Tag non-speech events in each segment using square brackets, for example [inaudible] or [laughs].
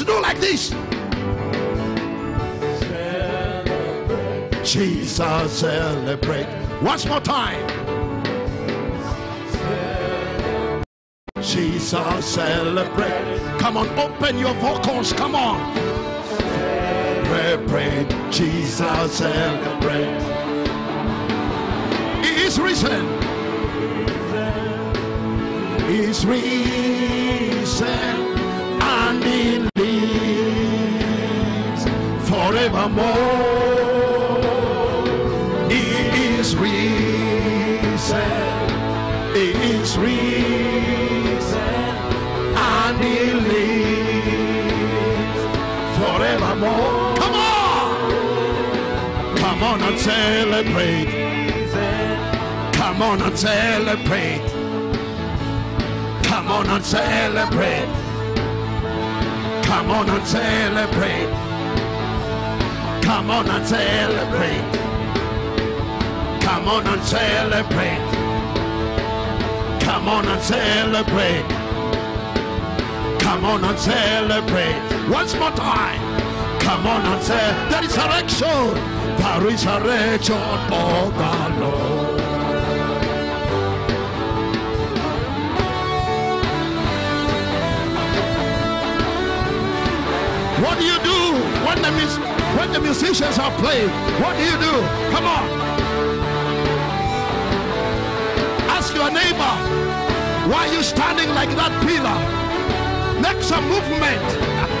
Just do like this. Jesus celebrate. Once more time. Jesus celebrate. Come on, open your vocals. Come on. Celebrate. Jesus celebrate. He is risen. He is risen. Forevermore. He is risen. He is risen. And he forevermore. Come on. Come on and celebrate. Come on and celebrate. Come on and celebrate. Come on and celebrate. Come on and celebrate. Come on and celebrate. Come on and celebrate. Come on and celebrate. Once more time. Come on and say the resurrection. The resurrection oh of the Lord. What do you do when the mus- when the musicians are playing? What do you do? Come on. Ask your neighbor, why are you standing like that pillar? Make some movement. [laughs]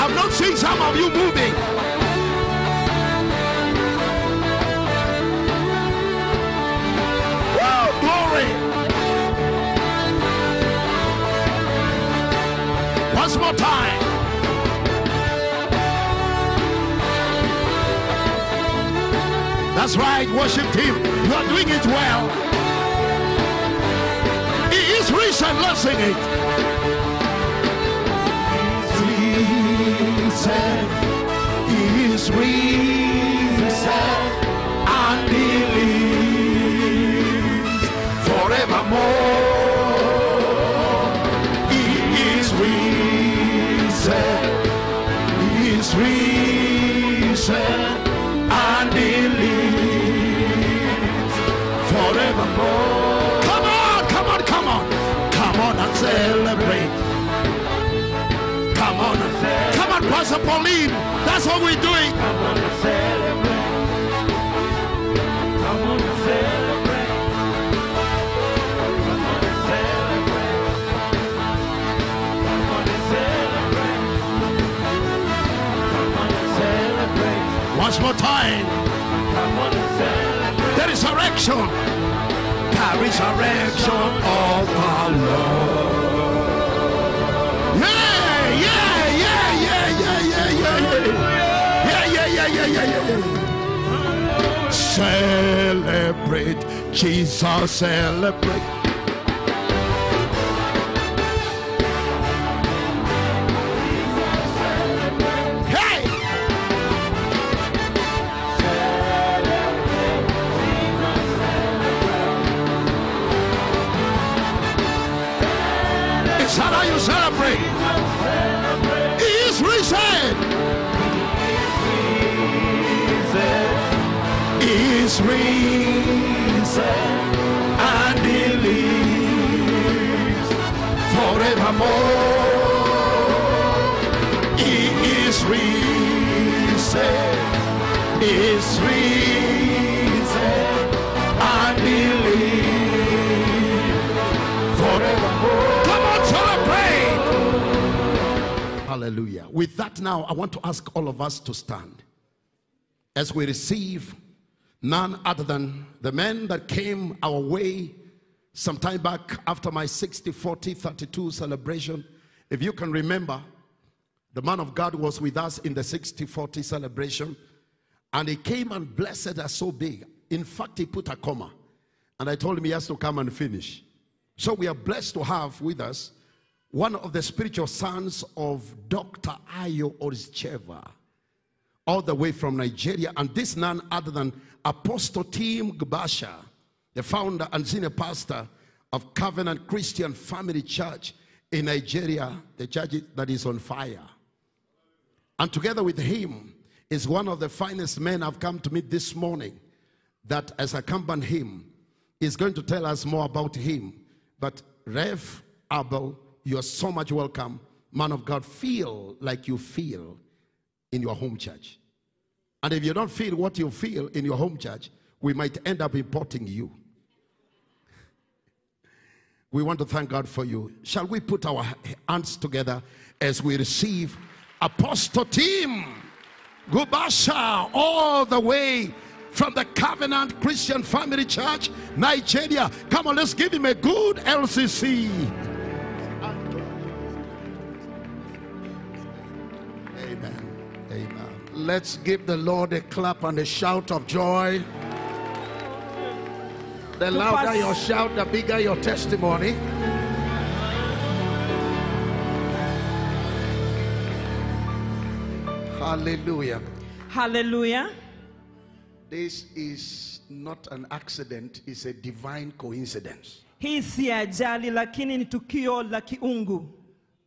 I've not seen some of you moving. More time. That's right, worship team. You are doing it well. He is risen, let's sing it. Risen, he is risen, hands upon him. That's what we're doing. Once more time. There is a resurrection. There is a resurrection of our Lord. Celebrate, Jesus, celebrate. Forevermore. He is risen. Is risen he lives forevermore. Come on, celebrate. Hallelujah. With that now, I want to ask all of us to stand as we receive none other than the men that came our way some time back after my 60, 40, 32 celebration. If you can remember, the man of God was with us in the 60, 40 celebration, and he came and blessed us so big. In fact, he put a comma, and I told him he has to come and finish. So we are blessed to have with us one of the spiritual sons of Dr. Ayo Oritsejafor, all the way from Nigeria, and this none other than Apostle Tim Gbasha, the founder and senior pastor of Covenant Christian Family Church in Nigeria, the church that is on fire. And together with him is one of the finest men I've come to meet this morning that has accompanied him is going to tell us more about him. But Rev Abel, you're so much welcome. Man of God, feel like you feel in your home church. And if you don't feel what you feel in your home church, we might end up importing you. We want to thank God for you. Shall we put our hands together as we receive Apostle Tim Gbasha all the way from the Covenant Christian Family Church, Nigeria. Come on, let's give him a good LCC. Amen. Amen. Let's give the Lord a clap and a shout of joy. The louder your shout, the bigger your testimony. Hallelujah. Hallelujah. This is not an accident, it's a divine coincidence. hii si ajali lakini ni tukio la kiungu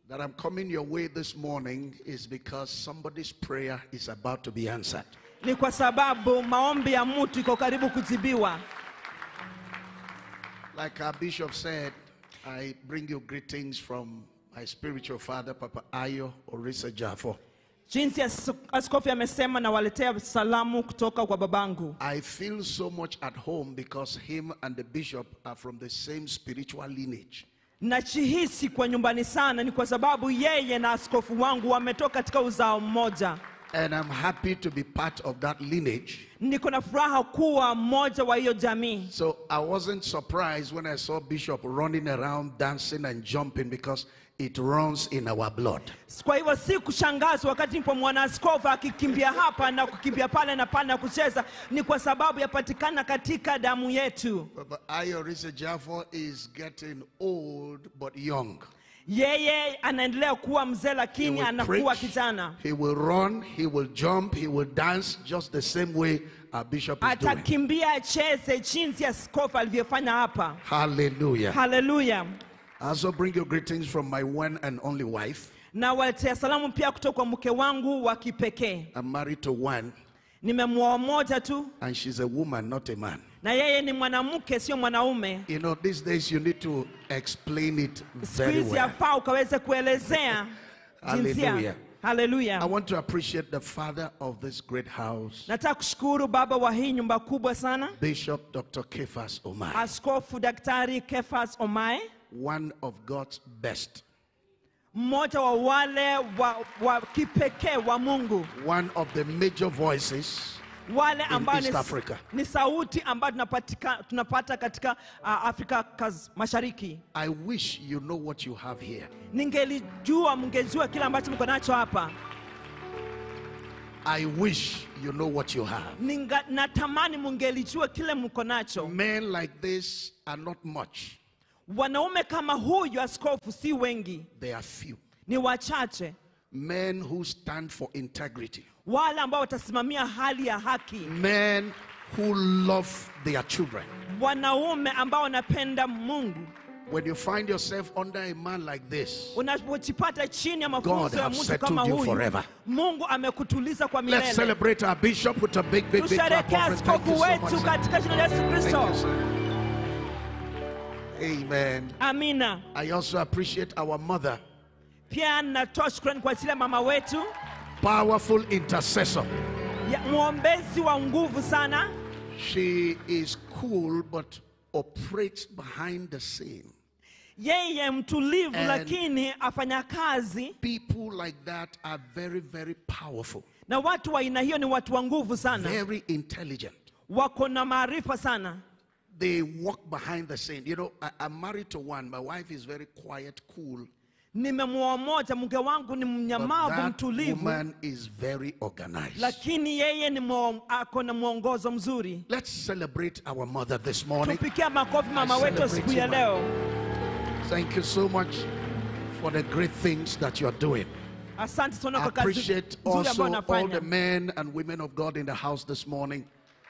That I'm coming your way this morning is because somebody's prayer is about to be answered. ni kwa sababu maombi ya mtu iko karibu kujibiwa Like our bishop said, I bring you greetings from my spiritual father, Papa Ayo Oritsejafor. jinsi askofu amesema nawaletea salamu kutoka kwa babangu I feel so much at home because him and the bishop are from the same spiritual lineage. nachihisi kwa nyumbani sana ni kwa sababu yeye na askofu wangu wametoka katika uzao mmoja And I'm happy to be part of that lineage. niko na furaha kuwa mmoja wa hiyo jamii So I wasn't surprised when I saw Bishop running around dancing and jumping because it runs in our blood. kwa hivyo si kushangazwa wakati nipomwona askofu akikimbia hapa na kukimbia pale na pale na kucheza ni kwa sababu yapatikana katika damu yetu Papa Ayo Oritsejafor is getting old but young. Yeye anaendelea kuwa mzee He lakini will anakuwa kijana he will run, he will jump, he will dance just the same way our bishop is doing. atakimbia acheze jinsi askofu alivyofanya hapa Hallelujah. haleluya I also bring you greetings from my one and only wife. na waletea salamu pia kutoka kwa mke wangu wa kipekee I'm married to one, nimemwoa moja tu and she's a woman, not a man. Na yeye ni mwanamke sio mwanaume You know, these days you need to explain it very well. yafaa ukaweze kuelezea [laughs] jinsia Hallelujah. I want to appreciate the father of this great house, nataka kushukuru baba wa hii nyumba kubwa sana Bishop Dr. Kefas Omar, askofu daktari kefas omae one of God's best, mmoja wa wale wa, wa kipekee wa mungu one of the major voices wale ambao ni, Africa. sauti ambayo tunapatika, tunapata katika uh, afrika kaz, mashariki I wish you know what you have here. ningelijua mngejua kile ambacho mko nacho hapa I wish you know what you have. Ninga, natamani mungelijua kile mko nacho Men like this are not much, wanaume kama huyu askofu si wengi they are few. ni wachache Men who stand for integrity, wale ambao watasimamia hali ya haki men who love their children. wanaume ambao wanapenda mungu When you find yourself under a man like this, unapojipata chini ya God mafunzo ya have mtu settled you forever. mungu amekutuliza kwa let's celebrate our bishop with a big, big, big clap tusherekea offering. Thank you so much. wetu sir. katika jina la yesu Thank kristo you, sir. Amen. amina I also appreciate our mother, pia natoa shukrani kwa ajili ya mama wetu powerful intercessor. mwombezi wa nguvu sana She is cool but operates behind the scene. yeye mtulivu lakini afanya kazi People like that are very, very powerful, na watu wa aina hiyo ni watu wa nguvu sana very intelligent. wako na maarifa sana They walk behind the scene. You know, I, I'm married to one. My wife is very quiet, cool. Nimemwoa moja mke wangu ni mnyamavu mtulivu woman is very organized. lakini yeye ni ako na mwongozo mzuri Let's celebrate our mother this morning. tupikia makofi mama wetu siku ya leo Thank you so much for the great things that you are doing. asante sana kwa kazi appreciate nzuri also unafanya. all the men and women of God in the house this morning.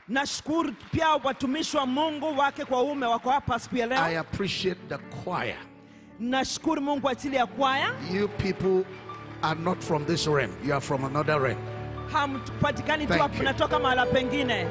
nashukuru pia watumishi wa mungu wake kwa ume wako hapa siku ya leo. I appreciate the choir. Nashukuru mungu ajili ya kwaya You people are not from this realm. You are from another realm. hampatikani tu Thank hapa you. natoka mahala pengine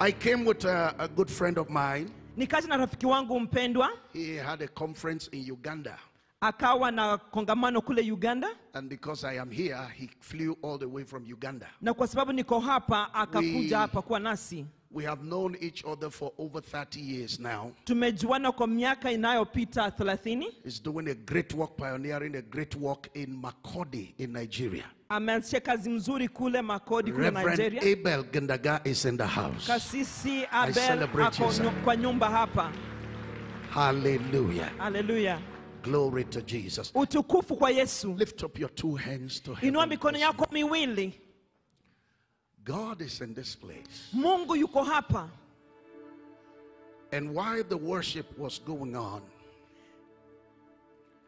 I came with a, a good friend of mine. nikati na rafiki wangu mpendwa He had a conference in Uganda. akawa na kongamano kule uganda And because I am here, he flew all the way from Uganda. na kwa sababu niko hapa akakuja hapa kuwa nasi We have known each other for over 30 years now. tumejuana kwa miaka inayopita 30 He's doing a great work, pioneering a great work in Makurdi in Nigeria. ameanzisha kazi mzuri kule makodi kule Reverend Abel Gendaga is in the house. kasisi abel celebrate ako sir. nyu- kwa nyumba hapa Hallelujah. haleluya Glory to Jesus. utukufu kwa yesu Lift up your two hands to inua heaven. mikono yako miwili God is in this place. mungu yuko hapa And while the worship was going on,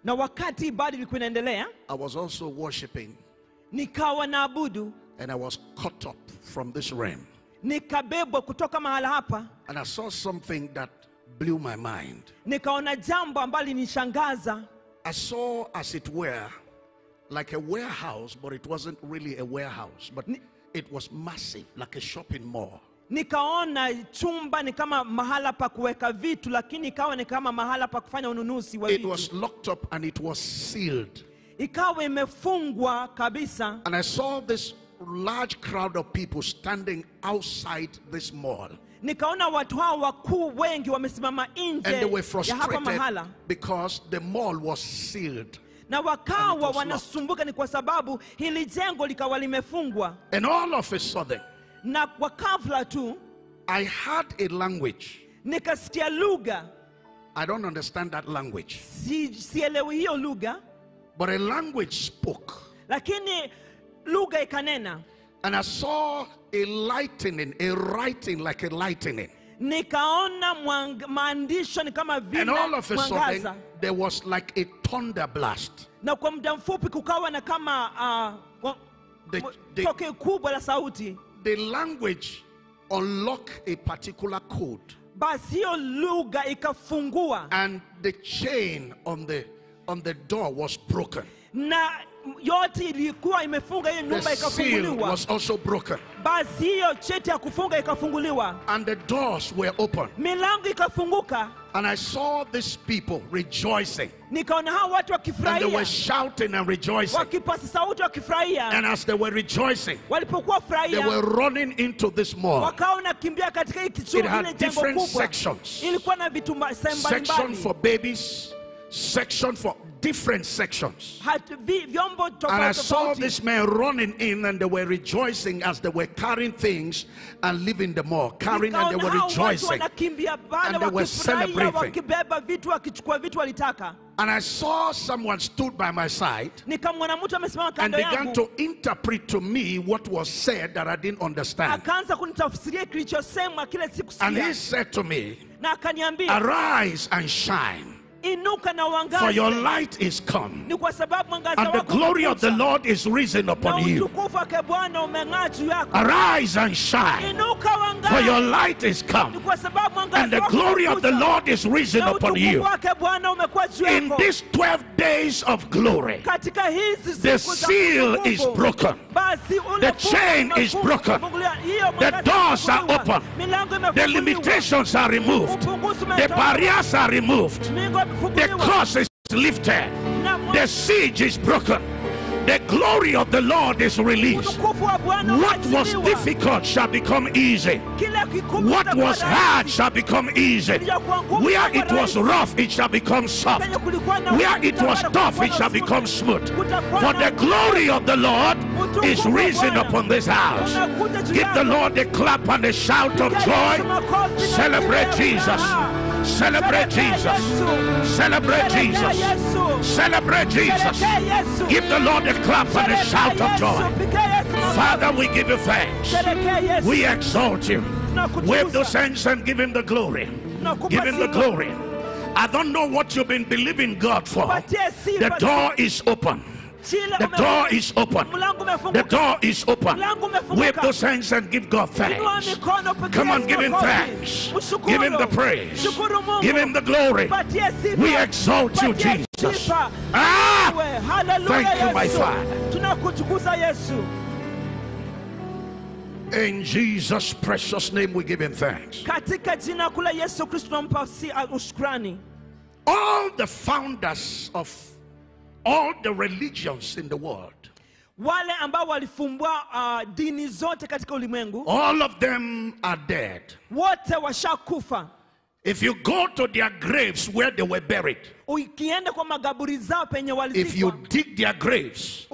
na wakati ibada ilikuwa inaendelea I was also worshiping nikawa naabudu and I was caught up from this realm. nikabebwa kutoka mahala hapa And I saw something that blew my mind. nikaona jambo ambalo linishangaza I saw, as it were, like a warehouse, but it wasn't really a warehouse, but it was massive, like a shopping mall. nikaona chumba ni kama mahala pa kuweka vitu lakini ikawa ni kama mahala pa kufanya ununuzi wa It vitu was locked up and it was sealed. ikawa imefungwa kabisa And I saw this large crowd of people standing outside this mall. nikaona watu hao wakuu wengi wamesimama And they were nje ya hapa frustrated mahala because the mall was sealed. Na And wakawa wanasumbuka ni kwa sababu hili jengo likawa limefungwa And all of a sudden, na kwa kafla tu I had a language. nikasikia lugha I don't understand that language. si, sielewi hiyo lugha But a language spoke. lakini lugha ikanena And I saw a lightning, a writing like a lightning. Nikaona maandisho ni kama vile And all of a mwangaza sudden, there was like a thunder blast. na kwa muda mfupi kukawa na kama uh, The- kubwa la sauti The language unlocked a particular code. basi hiyo lugha ikafungua And the chain on the on the door was broken. na yote ilikuwa imefunga hiyo The nyumba seal ikafunguliwa was also broken. basi hiyo cheti ya kufunga ikafunguliwa And the doors were open. milango ikafunguka And I saw these people rejoicing. nikaona hao watu And they were shouting and rejoicing. wakipasa sauti wakifurahia And as they were rejoicing, walipokuwa they were running into this mall. wakawa wanakimbia katika hii It had different sections. ilikuwa na vitu mba- Section for babies, section for different sections. Hatu- vi- vyombo And I saw this man running in and they were rejoicing as they were carrying things and leaving the mall. Carrying and they were rejoicing. And they were celebrating. wakibeba vitu wakichukua vitu walitaka And I saw someone stood by my side nikamwona mtu amesimama and began to interpret to me what was said that I didn't understand. akaanza kunitafsiria kilichosemwa kile And he said to me, Arise and shine, for your light is come, ni kwa sababu mwangaza and the glory of the Lord is risen upon you. utukufu wake bwana umeng'aa juu yako. Arise and shine, for your light is come, kwa sababu mwangaza and the glory of the Lord is risen upon you. wake bwana umekuwa juu In these 12 days of glory, The seal is broken. The chain is broken. the doors are open, the limitations are removed, the barriers are removed, the curse is lifted, the siege is broken, the glory of the Lord is released. What was difficult shall become easy. What was hard shall become easy. Where it was rough, it shall become soft. Where it was tough, it shall become smooth. For the glory of the Lord is risen upon this house. Give the. Lord a clap and a shout of joy. Celebrate Jesus. Celebrate Jesus. Celebrate Jesus. Celebrate Jesus. Give the Lord a clap and a shout of joy. Piga Yesu makofi. Father, we give you thanks. We exalt you. Wave those hands and give him the glory. Give him the glory. I don't know what you've been believing God for. The door is open. The door is open. The door is open. Wave those hands and give God thanks. Come on, give him thanks. Give him the praise. Give him the glory. We exalt you, Jesus. Ah! Thank you, my. Father. In Jesus' precious name, we give him thanks. katika jina kula yesu kristo tunampa si- uh, All the founders of all the religions in the world, wale ambao walifumbua uh, dini zote katika ulimwengu all of them are dead. wote washakufa If you go to their graves where they were buried, ukienda kwa magaburi zao penye if you dig their graves,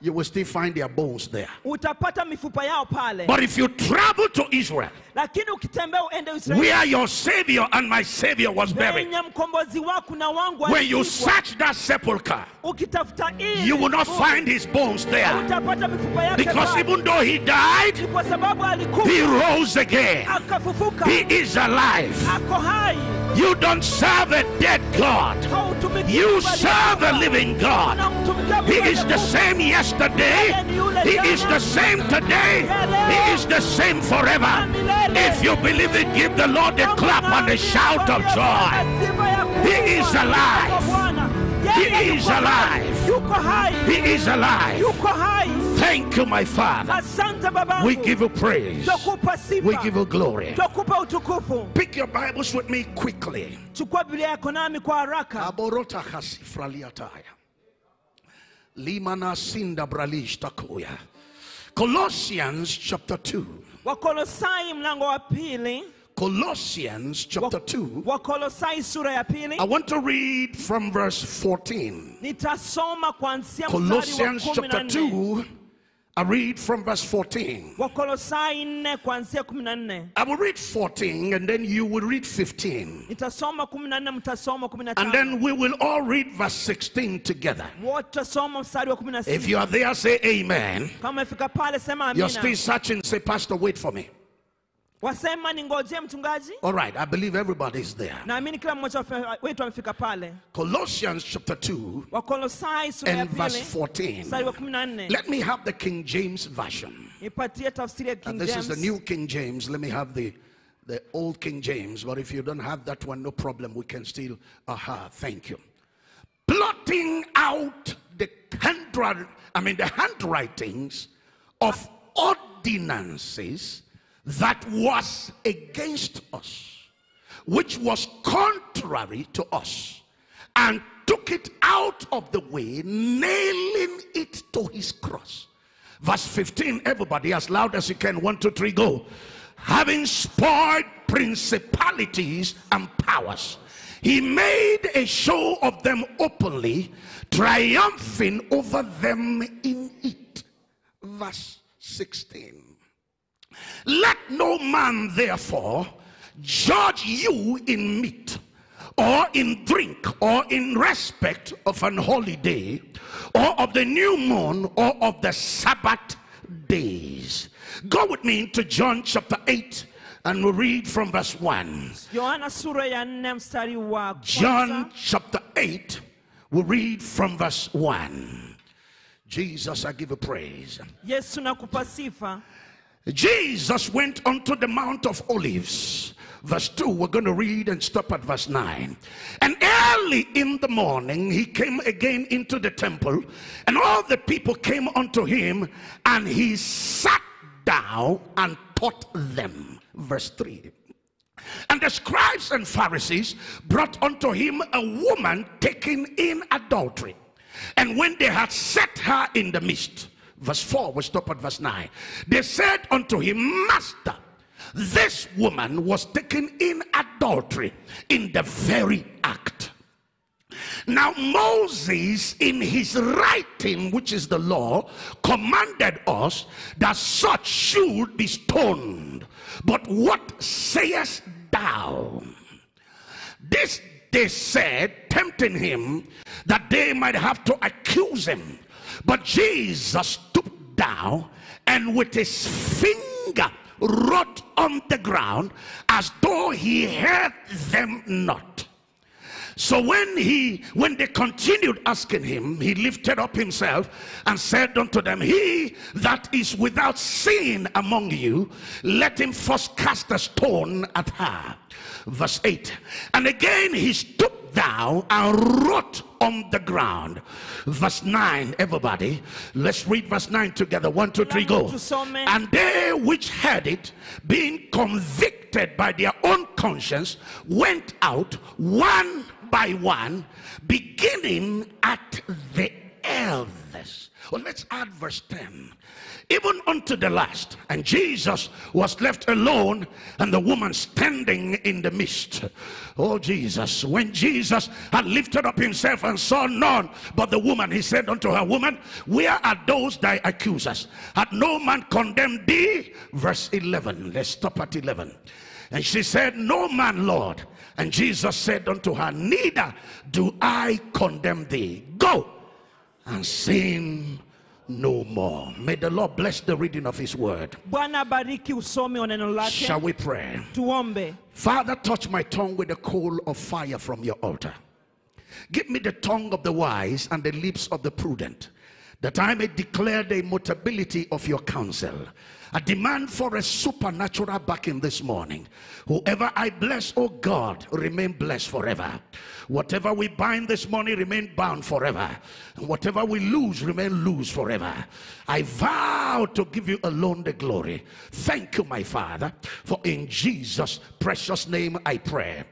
you will still find their bones there. utapata mifupa yao pale But if you travel to Israel, lakini ukitembea uende Israeli, where your Savior and my Savior was buried, penye mkombozi wako na wangu when you search that ukitafuta ili you will not find his bones there. utapata mifupa yake Because even though he died, kwa sababu he rose again. akafufuka He is alive. ako hai You don't serve a dead God. You serve a living God. He is the same yesterday. He is the same today. He is the same forever. If you believe it, give the Lord a clap and a shout of joy. He is alive. He is alive. He is alive. Thank you, my Father. We give you praise. We give you glory. Pick your Bibles with me quickly. Colossians chapter 2. Wakolosai mlango wa pili Colossians chapter 2. wakolosai sura ya pili I want to read from verse 14. nitasoma kuanzia mstari wa Colossians chapter 2. I read from verse 14. wakolosai nne kuanzia kumi na nne I will read 14 and then you will read 15. nitasoma kumi na nne mtasoma kumi na And then we will all read verse 16 together. wote tasoma mstari wa kumi na If you are there, say amen. kama ifika pale sema You're still searching, say, Pastor, wait for me. Wasema ningoje mchungaji All right, I believe everybody is there. naamini kila mmoja wetu amefika pale Colossians chapter 2 wakolosai sura ya and verse 14. mstari wa kumi na nne Let me have the King James Version. nipatie tafsiri ya And King this is the new King James. Let me have the, the old King James. But if you don't have that one, no problem. We can still, aha, thank you. Blotting out the hand, I mean, the handwritings of ordinances that was against us, which was contrary to us, and took it out of the way, nailing it to his cross. Verse 15, everybody, as loud as you can. One, two, three, go. Having spoiled principalities and powers, he made a show of them openly, triumphing over them in it. Verse 16. Let no man therefore judge you in meat or in drink or in respect of an holy day or of the new moon or of the Sabbath days. Go with me to John chapter 8 and we'll read from verse 1. yohana sura ya nne mstari wa John chapter 8, we'll read from verse 1. Jesus, I give you praise. Jesus went unto the Mount of Olives. Verse 2, we're going to read and stop at verse 9. And early in the morning, he came again into the temple, and all the people came unto him, and he sat down and taught them. Verse 3. And the scribes and Pharisees brought unto him a woman taken in adultery. And when they had set her in the midst, verse 4, we stop at verse 9. They said unto him, Master, this woman was taken in adultery in the very act. Now, Moses, in his writing, which is the law, commanded us that such should be stoned. But what sayest thou? This they said, tempting him, that they might have to accuse him. But Jesus stooped down and with his finger wrote on the ground as though he heard them not. So when he when they continued asking him, he lifted up himself and said unto them, He that is without sin among you, let him first cast a stone at her. Verse 8. And again he stooped down and wrote on the ground. Verse 9, everybody. Let's read verse 9 together. One, two, three, go. And they which heard it, being convicted by their own conscience, went out one by one, beginning at the eldest. Well, let's add verse 10. Even unto the last. And Jesus was left alone, and the woman standing in the midst. Oh, Jesus. When Jesus had lifted up himself and saw none but the woman, he said unto her, Woman, where are those thy accusers? Had no man condemned thee? Verse 11. Let's stop at 11. And she said, No man, Lord. And Jesus said unto her, Neither do I condemn thee. Go and sin no more. May the Lord bless the reading of his word. bwana bariki usomi wa neno lake Shall we pray? tuombe Father, touch my tongue with the coal of fire from your altar. Give me the tongue of the wise and the lips of the prudent, that I may declare the immutability of your counsel. A demand for a supernatural backing this morning. Whoever I bless, oh God, remain blessed forever. Whatever we bind this morning, remain bound forever. And whatever we lose, remain loose forever. I vow to give you alone the glory. Thank you, my Father, for in Jesus' precious name I pray.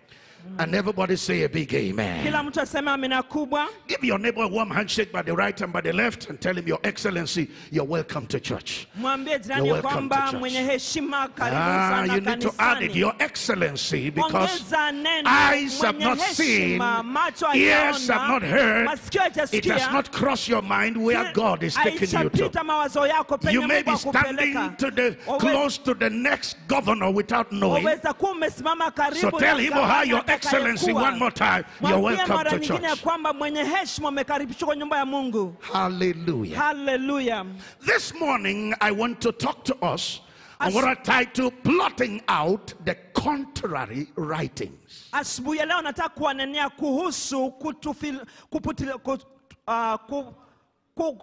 And everybody say a big amen. kila mtu aseme amina kubwa Give your neighbor a warm handshake by the right and by the left and tell him, Your Excellency, you're welcome to church. You're welcome to church. mwenye heshima karibu Ah, you need to add it, Your Excellency, because eyes have not seen, ears have not heard, it has not crossed your mind where God is taking you to. haijapita mawazo yako penye You may be standing to the close to the next governor without knowing. waweza kuwa umesimama karibu So tell him or her, gavana Your Excellency, one more time, you're welcome to church. kwamba mwenye heshima umekaribishwa kwa nyumba ya mungu Hallelujah. This morning, I want to talk to us on what I title Blotting Out the Contrary Writings. asubuhi ya leo nataka kuwanenea kuhusu kutufil, kuputili, kut, uh, ku, ku,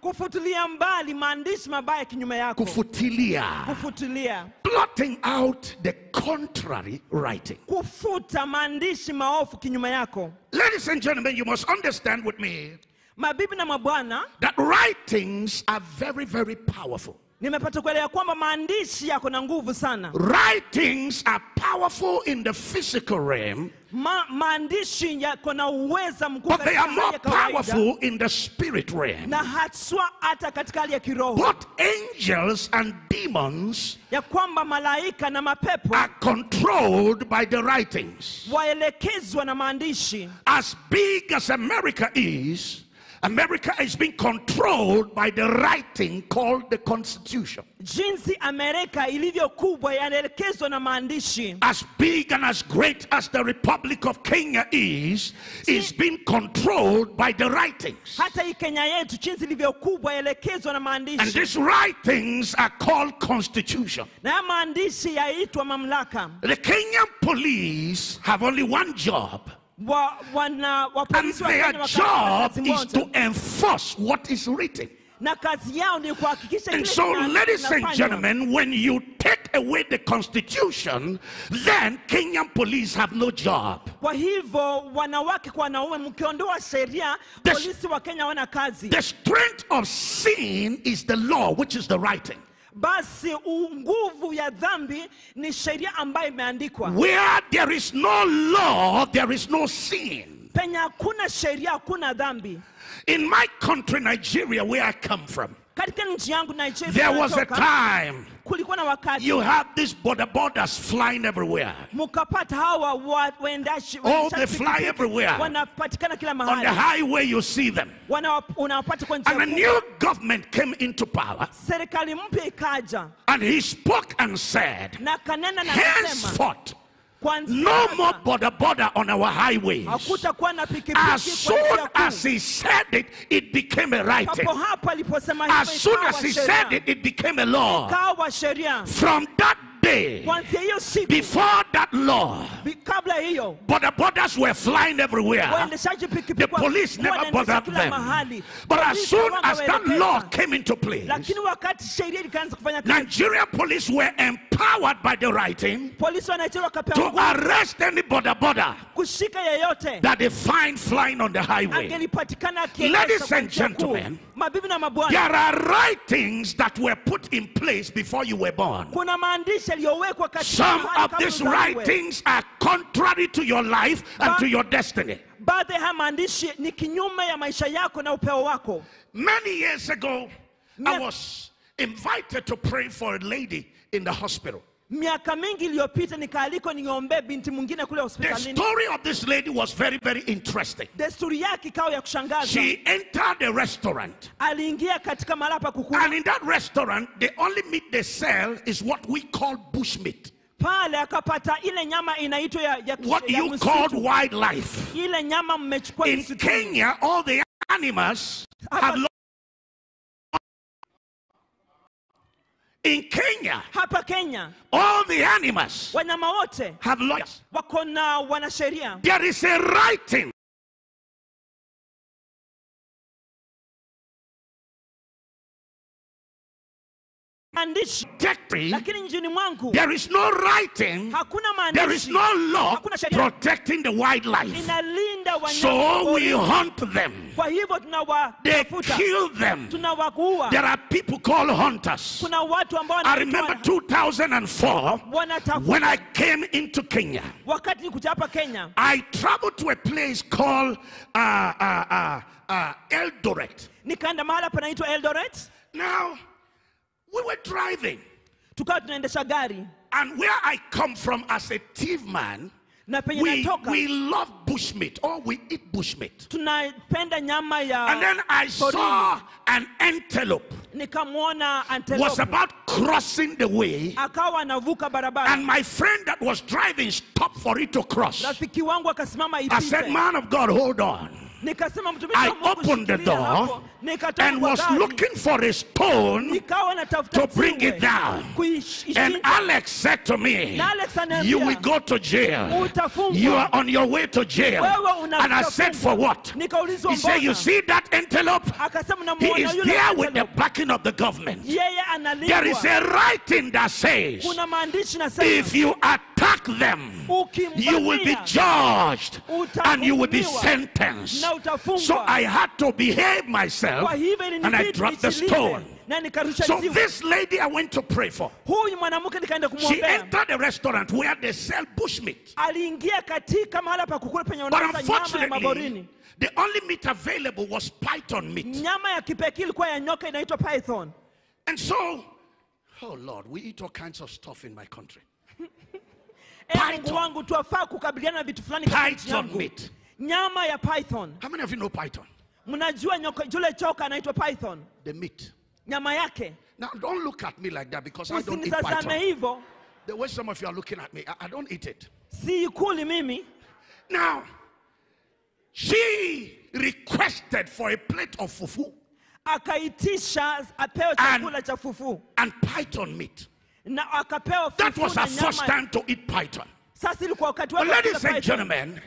kufutilia mbali maandishi mabaya kinyume yako Kufutilia. kufutilia Blotting out the contrary writing. kufuta maandishi maofu kinyume yako Ladies and gentlemen, you must understand with me mabibi na mabwana that writings are very, very powerful. Nimepata kuelewa kwamba maandishi yako na nguvu sana Writings are powerful in the physical realm, Ma, maandishi yako na uweza mkuu but they are more powerful in the spirit realm. na haswa hata katika hali ya kiroho Both angels and demons ya kwamba malaika na mapepo are controlled by the writings. waelekezwa na maandishi As big as America is, America is being controlled by the writing called the Constitution. jinsi amerika ilivyo kubwa yanaelekezwa na maandishi As big and as great as the Republic of Kenya is, is being controlled by the writings. hata hii kenya yetu jinsi ilivyo kubwa yaelekezwa na And these writings are called Constitution. na maandishi yaitwa mamlaka The Kenyan police have only one job, and their job is to enforce what is written. na kazi yao ni kuhakikisha And so, ladies and gentlemen, when you take away the constitution, then Kenyan police have no job. kwa hivyo wanawake kwa wanaume mkiondoa sheria The- polisi wa kenya wana kazi The strength of sin is the law, which is the writing. Basi nguvu ya dhambi ni sheria ambayo imeandikwa Where there is no law, there is no sin. penye hakuna sheria hakuna dhambi In my country, Nigeria, where I come from, katika nchi yangu Nigeria there was a time kulikuwa na wakati you have these border borders flying everywhere. mkapata hawa wa- waendashi Oh, they fly everywhere. wanapatikana kila On the highway, you see them. Unawapata kwa njia And a new government came into power, serikali mpya ikaja and he spoke and said, na kanena na Henceforth, no more boda boda on our highways. hakutakuwa na pikipiki As soon as he said it, it became a writing. hapo hapo aliposema As soon as he said it, it became a law. From that day, kuanzia hiyo siku before that law, But the bodas were flying everywhere. The police never bothered them. But as soon as that law came into place, lakini wakati sheria ikaanza kufanya kazi. Nigerian police were empowered by the writing polisi wa Nigeria to arrest any boda boda that they find flying on the highway. Ladies and gentlemen, There are writings that were put in place before you were born. Some of these writings are contrary to your life and to your destiny. baadhi ya maandishi ni kinyume ya maisha yako na upeo wako Many years ago, I was invited to pray for a lady in the hospital. Miaka mingi iliyopita nikaalikwa niombee binti mwingine kule The hospitalini story of this lady was very, very interesting. desturi yake ikawa ya kushangaza She entered a restaurant, aliingia katika mahala pa kukula and in that restaurant, the only meat they sell is what we call bush bushmeat, pale akapata ile nyama inaitwa ya, ya, what ya you msitu. called wildlife. ile nyama mmechukua In msituni. Kenya, all the animals have In Kenya, hapa kenya all the animals wanyama wote have lawyers. wako na wanasheria There is a writing maandishi lakini nchini mwangu There is no writing. hakuna There is no law hakuna sheria protecting the wildlife. inalinda wanyama So we hunt them. kwa hivyo They tunawatafuta kill them. tunawaua There are people called hunters. kuna watu ambao I remember 2004 wanatafuta when I came into Kenya. wakati nikuja hapa kenya I traveled to a place called uh, uh, uh, uh, Eldoret. nikaenda mahala panaitwa eldoret Now, we were driving, tukawa tunaendesha gari and where I come from as a Tiv man, na penye we, natoka we love bushmeat, or we eat bushmeat. tunapenda nyama ya And then I saw an antelope nikamwona was about crossing the way, akawa anavuka barabara and my friend that was driving stopped for it to cross. rafiki wangu akasimama I said, Man of God, hold on. nikasema mtumishi I opened the door hapo. And was looking for a stone to bring it down. And. Alex said to me, Na Alex ananiambia, You will go to jail. You are on your way to jail. And I said, For what? He said, You see that antelope? He is there with the backing of the government. There is a writing that says, kuna maandishi nasema If you attack them, you will be judged and you will be sentenced. So I had to behave myself hivyo and I dropped the stone. So this lady I went to pray for, huyu mwanamke nikaenda she entered a restaurant where they sell bushmeat. aliingia katika mahala pa kukula penye But wanauza nyama ya unfortunately, the only meat available was python meat. nyama ya kipekee ilikuwa ya nyoka inaitwa python And so, oh Lord, we eat all kinds of stuff in my country. [laughs] Eh, e Python. mungu wangu tuwafaa kukabiliana na vitu fulani Python meat. How many of you know python? Mnajua yule choka anaitwa python The meat. nyama yake Now, don't look at me like that because I don't eat python. hivyo The way some of you are looking at me, I, I don't eat it. see siikuli mimi Now, she requested for a plate of fufu akaitisha apewe And- chakula cha fufu and python meat. na akapewa That was her first time to eat python. sasa ilikuwa wakati wake ladies and gentlemen,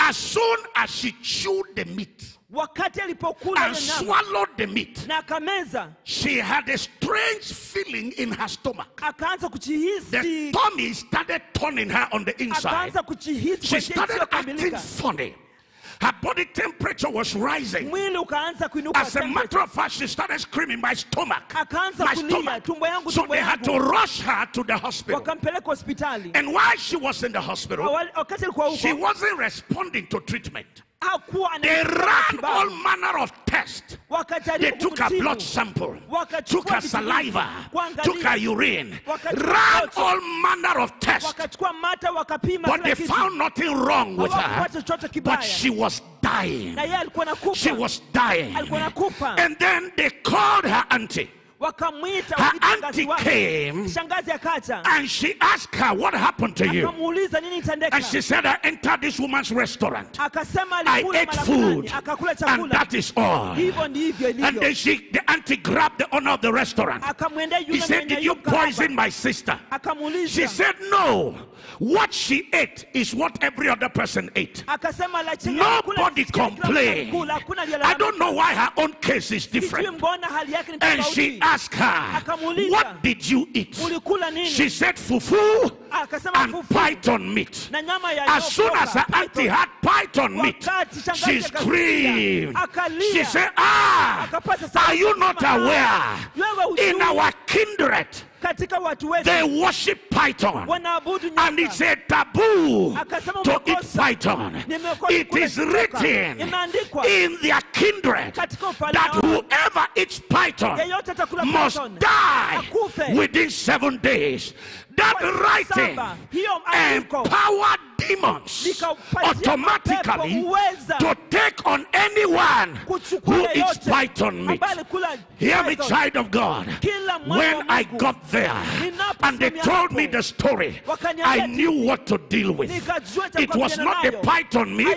as soon as she chewed the meat wakati alipokula and swallowed the meat, na akameza she had a strange feeling in her stomach. akaanza The kujihisi tummy started turning her on the inside. akaanza kujihisi She started acting funny. Her body temperature was rising. mwili ukaanza kuinuka As a matter of fact, she started screaming, My stomach, my stomach. So they had to rush her to the hospital. And while she was in the hospital, Awali- wakati alikuwa she wasn't responding to treatment. They ran all manner of tests. They took kumtibu. blood sample, took vitu saliva, took her urine, ran all manner of tests. wakachukua mata wakapima But they found nothing wrong with her. But she was dying. na yeye alikuwa She was dying. And then they called her auntie. Wakamwita Her auntie came and she asked her, What happened to you? akamuuliza nini itendeka And she said, I entered this woman's restaurant. I ate food. And that is all. And then she, the auntie grabbed the owner of the restaurant. He said, Did you poison my sister? She said, No. What she ate is what every other person ate. akasema la chini alikula Nobody kile kila mtu complained. I don't know why her own case is different. mbona hali yake ni And she asked her, What did you eat? She said, Fufu and python meat. na nyama ya As soon as her auntie had python meat, she screamed. She said, Ah, are you not aware? In our kindred, katika watu wetu they worship python. And it's a taboo to eat python. It kula written in their kindred that whoever eats python must die within seven days. That writing saba, hiyo andiko empowered demons automatically to take on anyone who eats python meat. Hear me, child of God. When I got there and they told me the story, I knew what to deal with. It was not the python meat,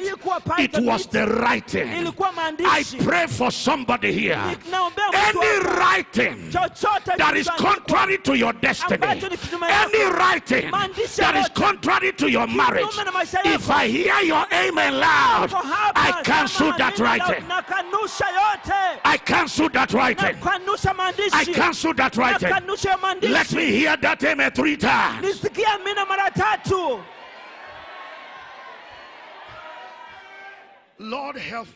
it was the writing. I pray for somebody here. Any writing that is contrary to your destiny, ambacho ni kinyume any writing that is contrary to your marriage, Kinyume na maisha if. I hear your amen loud, I cancel that writing. I cancel that writing. I cancel that writing. Let me hear that amen three times. nisikie amina mara tatu Lord, help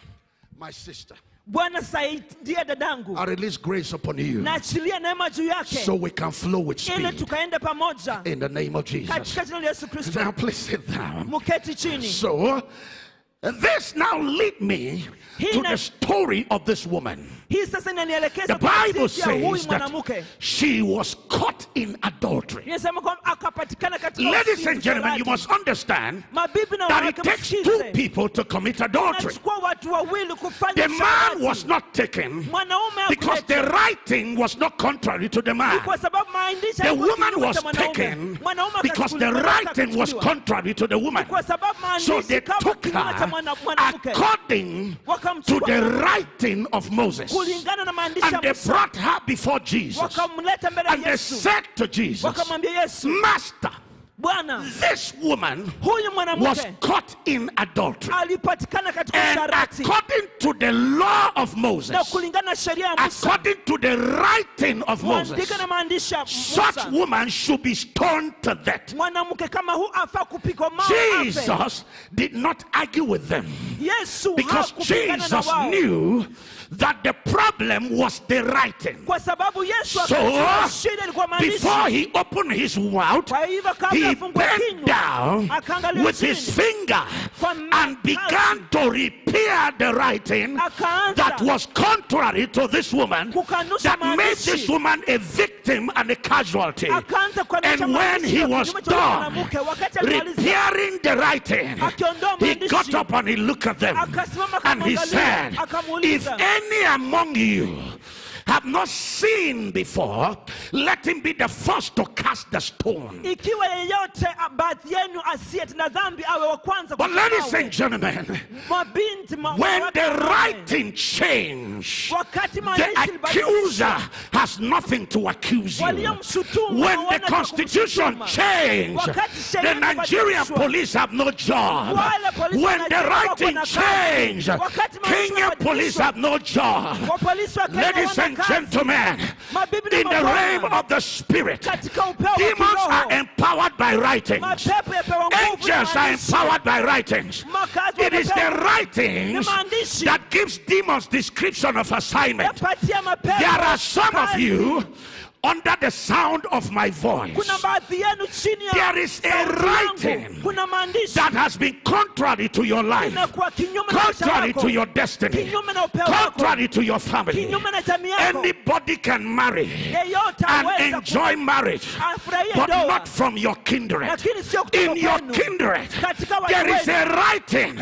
my sister. Bwana saidia dadangu. I release grace upon you. Naachilia neema juu yake. So we can flow with ili speed. tukaende pamoja. In the name of Jesus. katika jina la yesu kristo. Now, please sit down. muketi chini. So, this now lead me to the story of this woman. Hii sasa inanielekeza The Bible hadithi ya huyu says that she was caught in adultery. inasema kwamba akapatikana katika Ladies and gentlemen, you must understand that it takes two people to commit adultery. nachukua watu wawili kufanya The man was not taken because the writing was not contrary to the man. kwa sababu maandishi The woman was taken because the writing was contrary to the woman. So they took kinyume cha mwana- her according to the writing of Moses. Kulingana na maandishi And they brought her before Jesus. wakamleta mbele And they Yesu said to Jesus, wakamwambia Yesu Master, Bwana this woman huyu was mwanamke caught in adultery. alipatikana katika And usharati according to the law of na Moses, kulingana na sheria ya Musa according to the writing of Moses, kuandika na maandishi ya such Musa woman should be stoned to death. mwanamke kama huu afaa kupigwa mawe afe. Jesus did not argue with them Yesu because hakupigana na Jesus wao knew that the problem was the writing. kwa sababu Yesu So, akajua shida ilikuwa maandishi before he opened his mouth, kwa hivyo kabla he bent down with his finger and began to repair the writing that was contrary to this woman that made this woman a victim and a casualty. And when he was kinyume cha huyo done mwanamke wakati alimaliza repairing the writing, he got up and he looked at them and he said, If akamuuliza. Any among you have not seen before, let him be the first to cast the stone. ikiwa yeyote baadhi yenu asiyetenda dhambi awe wa kwanza But ladies and gentlemen, when the writing changed, the accuser has nothing to accuse you. When the constitution changed, the Nigerian police have no job. When the writing changed, Kenya police have no job. wapolisi wa Kenya Ladies hawana and gentlemen, in the realm of the spirit, katika upeo wa demons are empowered by writings. mapepo yapewa nguvu na Angels are empowered by writings. It is the writings that gives demons description of assignment. There are some of you under the sound of my voice. Kuna baadhi yenu chini ya There is a writing that has been contrary to your life, inakuwa kinyume na maisha contrary to your destiny, kinyume na upeo wako. contrary to your family. kinyume na jamii yako. Anybody can marry and enjoy marriage, but not from your kindred. lakini sio kutoka In your kindred, there is a writing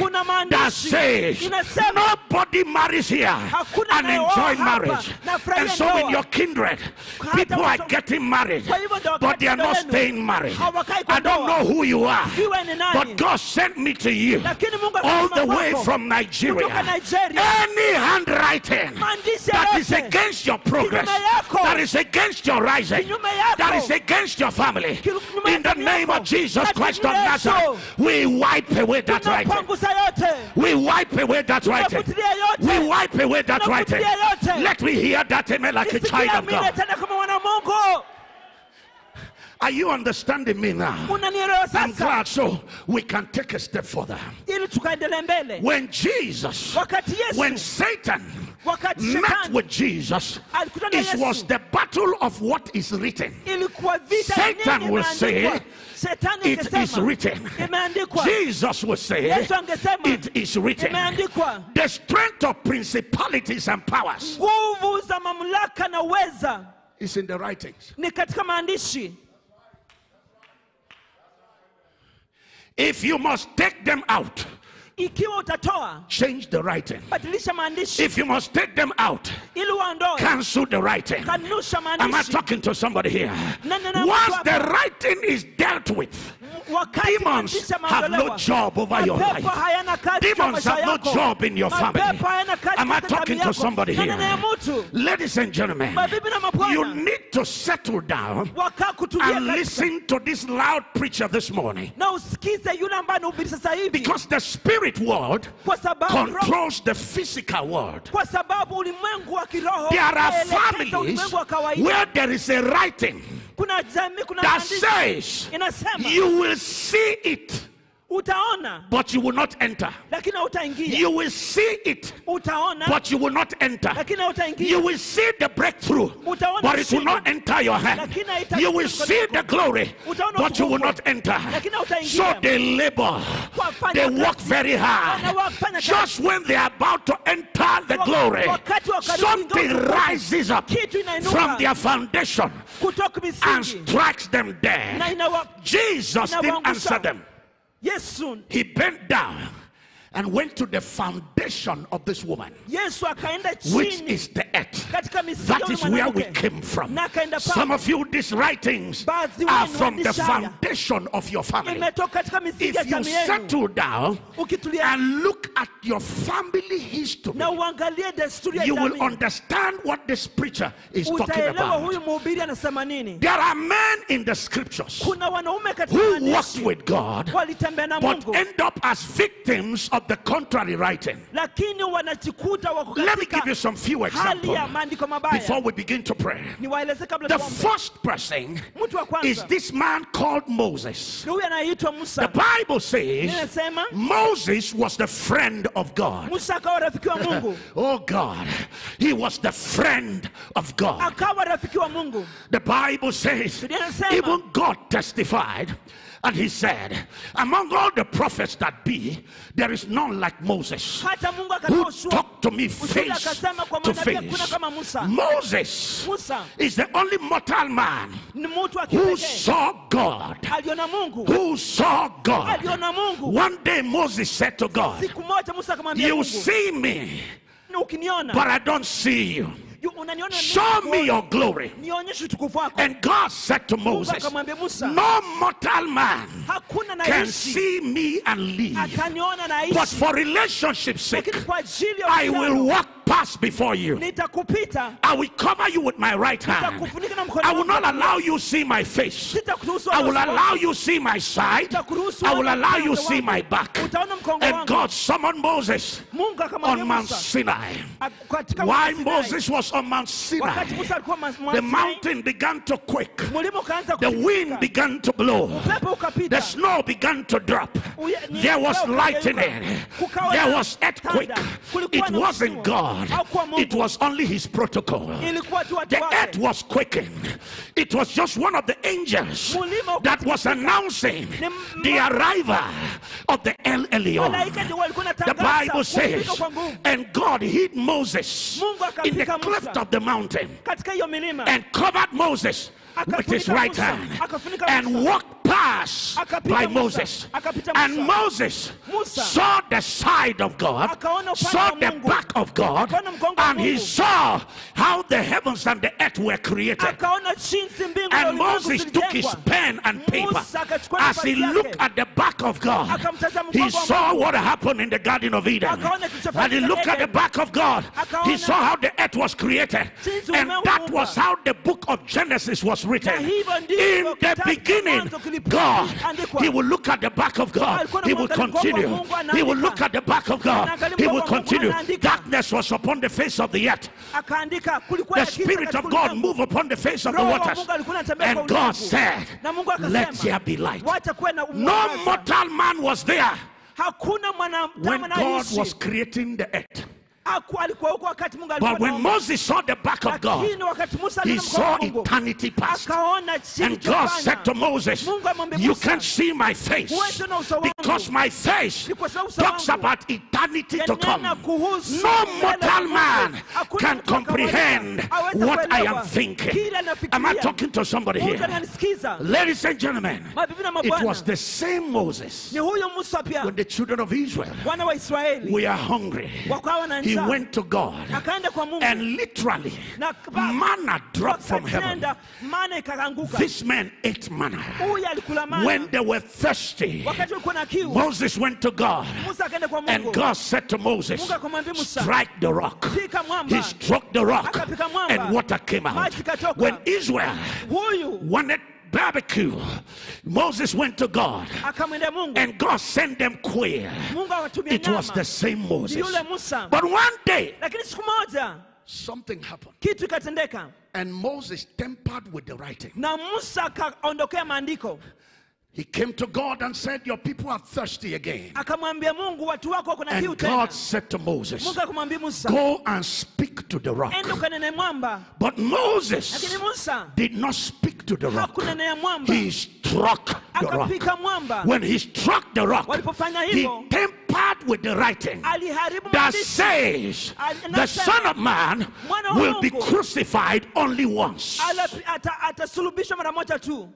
that says nobody marries here and enjoy marriage. And so in your kindred, Hata people are getting married, Kwa hivyo ndio but they are not staying married. I don't know who you are, Sijui ni nani. but God sent me to you all the way from Nigeria. Any handwriting that is against your progress, that is against your rising, that is against your family, in the name of Jesus Christ of Nazareth, we wipe away that writing. We wipe away that writing. We wipe away that writing. Let me hear that amen like a child of God. Tena kama mwana wa mungu Are you understanding me now? I'm glad so we can take a step further. ili tukaendelee mbele. When Jesus, when Satan met with Jesus, it was the battle of what is written. ilikuwa vita ya Satan will say, It is written. Jesus will say, It is written. The strength of principalities and powers nguvu za mamlaka na uweza is in the writings. ni katika maandishi If you must take them out, ikiwa utatoa change the writing. badilisha maandishi If you must take them out, cancel the writing. kanusha Am I talking to somebody here? Once the writing is dealt with, demons have no job over your life. hayana kazi katika Demons have no job in your family. Mapepo hayana kazi Am I talking to somebody here? Ladies and gentlemen, mabibi na mabwana you need to settle down and listen to this loud preacher this morning. na usikize yule ambaye anahubiri sasa hivi Because the spirit world kwa controls the physical world. kwa sababu ulimwengu wa kiroho There are families ulimwengu wa kawaida where there is a writing kuna jamii kuna that says you will see it, utaona. But you will not enter. lakini hautaingia. You will see it, utaona. But you will not enter. lakini hautaingia. You will see the breakthrough, Utaona but it will not enter your hand. You will see the glory, but you will not enter. So they labor, they work very hard. Just when they are about to enter the glory, wakati wa karibu something rises up from their foundation and strikes them dead. Jesus didn't answer them. Yesu He bent down and went to the foundation of this woman, which is the earth. That is where we came from. Na akaenda pale. Some of you, these writings are from the foundation of your family. imetoka katika misingi ya If you settle down and look at your family history, na uangalie desturi ya you will understand what this preacher is talking about. mhubiri anasema nini There are men in the scriptures kuna wanaume katika who walked with God but end up as victims of the contrary writing. lakini wanajikuta wako Let me give you some few examples before we begin to pray. The first person is this man called Moses. ni huyu anayeitwa The Bible says Moses was the friend of God. musa akawa rafiki wa mungu [laughs] Oh God, he was the friend of God. akawa rafiki wa mungu The Bible says, even God testified, and he said, Among all the prophets that be, there is none like Moses, who talked to me face to face. Moses is the only mortal man ni mtu wa who saw God. Who saw God. One day Moses said to God, siku moja musa akamwambia You see me, but I don't see you. Show me your glory. nionyeshe utukufu wako And God said to Moses, No mortal man can see me and live. But for relationship's sake, lakini kwa ajili ya I will walk past before you. I will cover you with my right hand. nitakufunika na mkono I will not allow you see my face. I will allow you see my side. I will allow you see my back. And. God summoned Moses on Mount Sinai. Why. Moses was on Mount Sinai, wakati musa alikuwa mas- the mountain began to quake. The wind began to blow. The snow began to drop. There was lightning. There was earthquake. It wasn't msimu. God. It was only his protocol. ilikuwa tu watu The earth was quaking. It was just one of the angels that was announcing the arrival of the El Elyon. Malaika ndio walikuwa The Bible says, kufika kwa nguvu and God hid Moses in the cleft of the mountain katika hiyo milima and covered Moses with his right hand and walked past by Moses. And Moses saw the side of God, saw the back of God, Akaona mgongo wa and he saw how the heavens and the earth were created. akaona jinsi mbingu na And Moses took his pen and paper. As he looked at the back of God, he saw what happened in the Garden of Eden. And he looked at the back of God. He saw how the earth was created. And that was how the book of Genesis was written. In the beginning, God, he will look at the back of God. He will anamwangalia mgongo wa continue. He will look at the back of God. He will continue. Darkness was upon the face of the earth. The Spirit of God moved upon the face of the waters. Mungu alikuwa anatembea kwa And God said, Let there be light. No mortal man was there when God was creating the earth. Haku- alikuwa huko wakati Mungu alikuwa But when. Moses saw the back of God, he saw eternity past. And God said to Moses, You can't see my face huwezi ona uso wangu. because my face Ni kwa sababu uso talks about eternity to come. No mortal man can mtu wa kawaida comprehend what I am thinking. Am I talking to somebody here? Ladies and gentlemen, it was the same Moses ni huyo Musa pia when the children of Israel we are hungry. na He went to God akaenda kwa Mungu and literally manna dropped from heaven. wakatenda mana ikaanguka This man ate manna. When they were thirsty, wakati walikuwa na kiu Moses went to God Musa akaenda kwa and God said to Moses, Mungu akamwambia Musa, Strike the rock. He struck the rock and water came out. When Israel wanted barbecue, Moses went to God and God sent them quail. It was the same Moses. But one day, lakini siku moja something happened. And Moses tempered with the writing. He came to God and said, Your people are thirsty again. akamwambia Mungu watu wako wako na kiu And God said to Moses, Mungu akamwambia Musa Go and speak to the rock. enda ukanene mwamba But Moses did not speak to the rock. He struck the rock. When he struck the rock, he tempered with the writing that says the Son of Man will be crucified only once. Ala- ata- atasulubishwa mara moja tu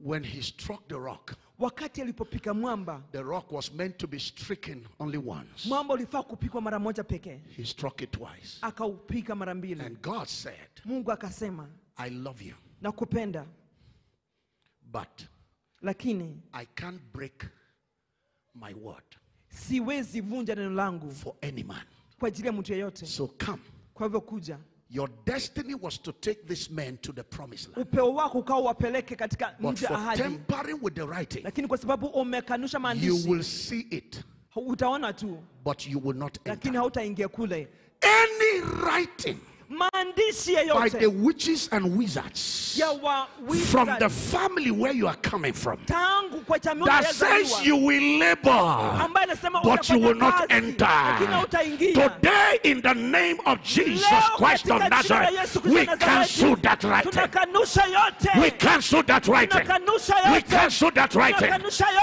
When he struck the rock, wakati alipopika mwamba the rock was meant to be stricken only once. mwamba ulifaa kupikwa mara moja pekee He struck it twice. akaupika mara mbili And God said, mungu akasema I love you, nakupenda but lakini I can't break my word siwezi vunja neno langu for any man. kwa ajili ya mtu yeyote So come. kwa hivyo kuja Your destiny was to take this man to the promised land. upeo wako ukawa wapeleke katika But for ahadi tampering with the writing, lakini kwa sababu umekanusha you will see it, utaona tu but you will not lakini enter. hautaingia kule Any writing maandishi by the witches and wizards. From the family where you are coming from. Tangu kwa jamii that says you will labor, but you will not enter. Today, in the name of Jesus Christ of katika jina la Nazareth, we cancel that yote. We cancel that writing. We cancel that writing.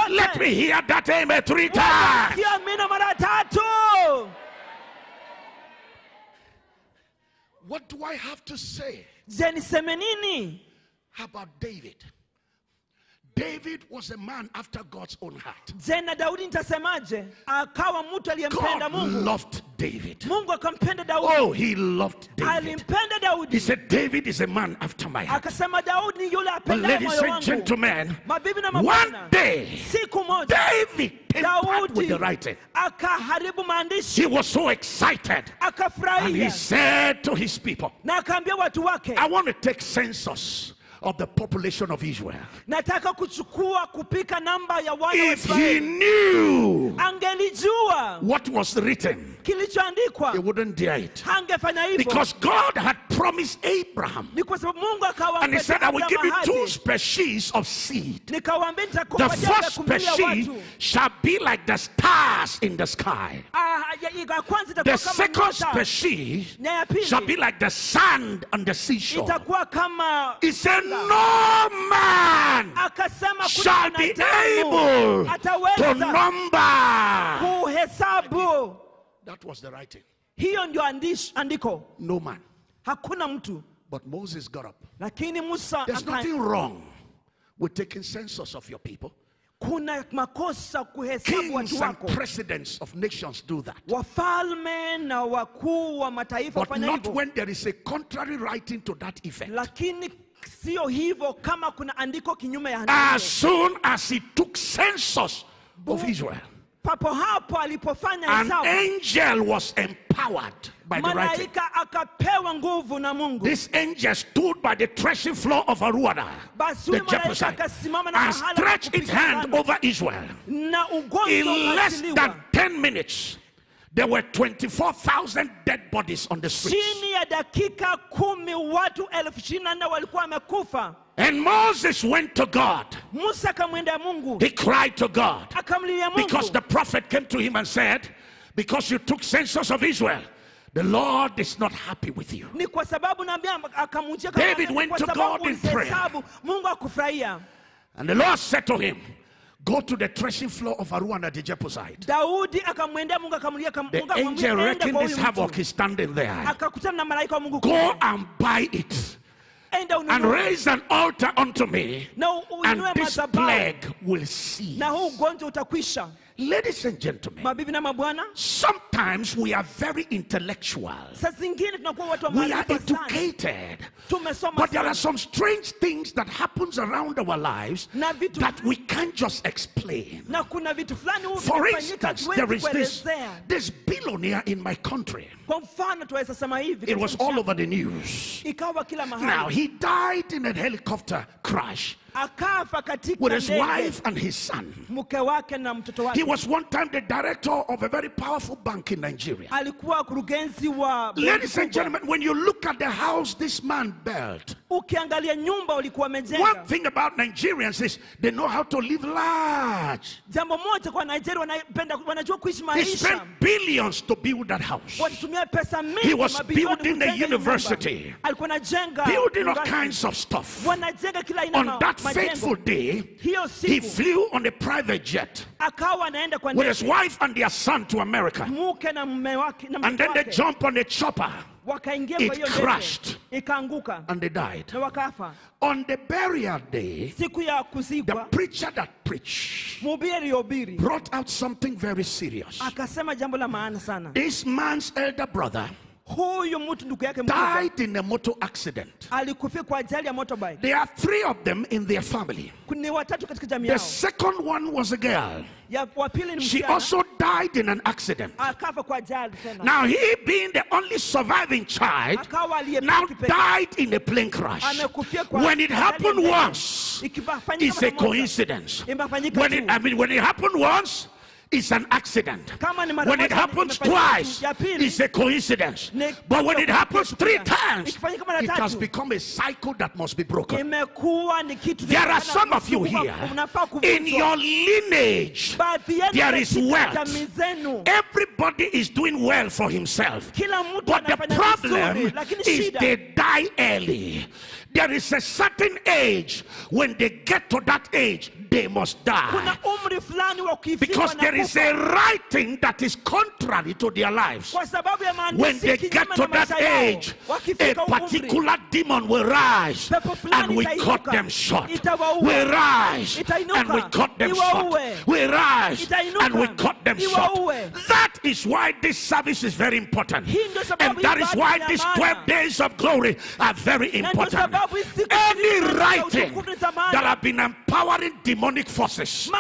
Let me hear that amen three times. What do I have to say je niseme nini about David? David was a man after God's own heart. je na daudi nitasemaje akawa mtu aliyempenda God mungu loved David. mungu akampenda daudi Oh, he loved David. alimpenda He said, David is a man after my heart. akasema daudi ni yule apendaye ladies and gentlemen, mabibi na one day, siku moja David tampered with daudi the writing. akaharibu maandishi He was so excited. And he said to his people, na akaambia watu wake I want to take census of the population of Israel. nataka kuchukua kupika namba ya wana wa If he knew angelijua what was written, kilichoandikwa he wouldn't dare it. hangefanya hivyo Because God had promised Abraham. ni kwa sababu mungu And he said, I will give you two species of seed. The first species shall be like the stars in the sky. Ah, ya- ya kwanza The second species na ya pili shall be like the sand on the seashore. He said, No man shall be able to number. That was the writing. hiyo ndio andiko No man. hakuna mtu But Moses got up. lakini musa There's nothing wrong with taking census of your people. kuna makosa kuhesabu Kings watu and wako presidents of nations do that. wafalme na wakuu wa mataifa But not when there is a contrary writing to that effect. lakini sio hivyo kama kuna andiko kinyume ya andiko As soon as he took census of Israel, papo hapo alipofanya an hesabu angel was empowered by the writing. malaika akapewa nguvu na mungu This angel stood by the threshing floor of Araunah, basi the huyu malaika Jebusite, akasimama na and mahala pa stretched its kupiga hand ngano. over Israel. na In less than 10 minutes, there were 24,000 dead bodies on the streets. chini ya dakika kumi watu elfu ishirini na nne walikuwa wamekufa And Moses went to God. musa akamwendea mungu He cried to God akamlilia because the prophet came to him and said, Because you took census of Israel, the Lord is not happy with you. ni kwa sababu naambia akamujia David went to God in prayer. mungu akufurahia And the Lord said to him, Go to the threshing floor of Araunah the Jebusite. daudi akamwendea mungu akamlia The angel "Enda reckoned kwa this havoc is standing there. akakutana na malaika wa mungu Go and buy it. And raise an altar unto me, and this plague will cease. Na huu ugonjwa utakwisha Ladies and gentlemen, mabibi na mabwana sometimes we are very intellectual. saa zingine tunakuwa watu wa We are educated. But there are some strange things that happens around our lives that we can't just explain. na kuna vitu fulani huwa For instance, there is this, this billionaire in my country. kwa mfano tuweza sema hivi It was all over the news. yangu, ikawa kila Now, he died in a helicopter crash akafa katika with his wife and his son. mke wake na mtoto He was one time the director of a very powerful bank in Nigeria. alikuwa kurugenzi wa Ladies and gentlemen, when you look at the house this man built, ukiangalia nyumba ulikuwa one thing about Nigerians is they know how to live large. jambo moja kwa nigeria wanapenda wanajua kuishi He spent billions to build that house. walitumia pesa mingi He was building a kujenga hii nyumba. university. alikuwa anajenga Building all kinds of stuff. wanajenga kila aina On that. Fateful day, he flew on a private jet akawa anaenda kwa with his wife and their son to America. mke na mume wake na And then they wake jump on a chopper It crashed. and they died. On the burial day, the preacher that preached brought out something very serious. akasema jambo la maana sana This man's elder brother huyu mtu ndugu yake died in a motor accident. alikufia kwa ajali ya motorbike There are three of them in their family. ni watatu katika jamii The second one was a girl. ya wa pili ni She also died in an accident. akafa kwa ajali tena Now, he being the only surviving child, akawa now died in a plane crash. amekufia kwa When it happened once, it's a coincidence. When it. I mean, when it happened once, it's an accident. Kama ni mara When it happens twice, tu. Ya pili, it's a coincidence. But when it happens three times, it has become a cycle that must be broken. imekuwa ni kitu There are some of you here, in your lineage, there is wealth. everybody is doing well for himself. But the problem is they die early. There is a certain age when they get to that age, they must die. umri fulani wa kuifika Because there is a writing that is contrary to their lives. kwa sababu ya When they get to that age, a particular demon will rise and we cut them short. We rise and we cut them short. We rise and we cut them short. That is why this service is very important. Hii ndio sababu And that is why these 12 days of glory are very important. sababu hii siku Any writing utukufu ni za maana. that have been empowering demonic forces,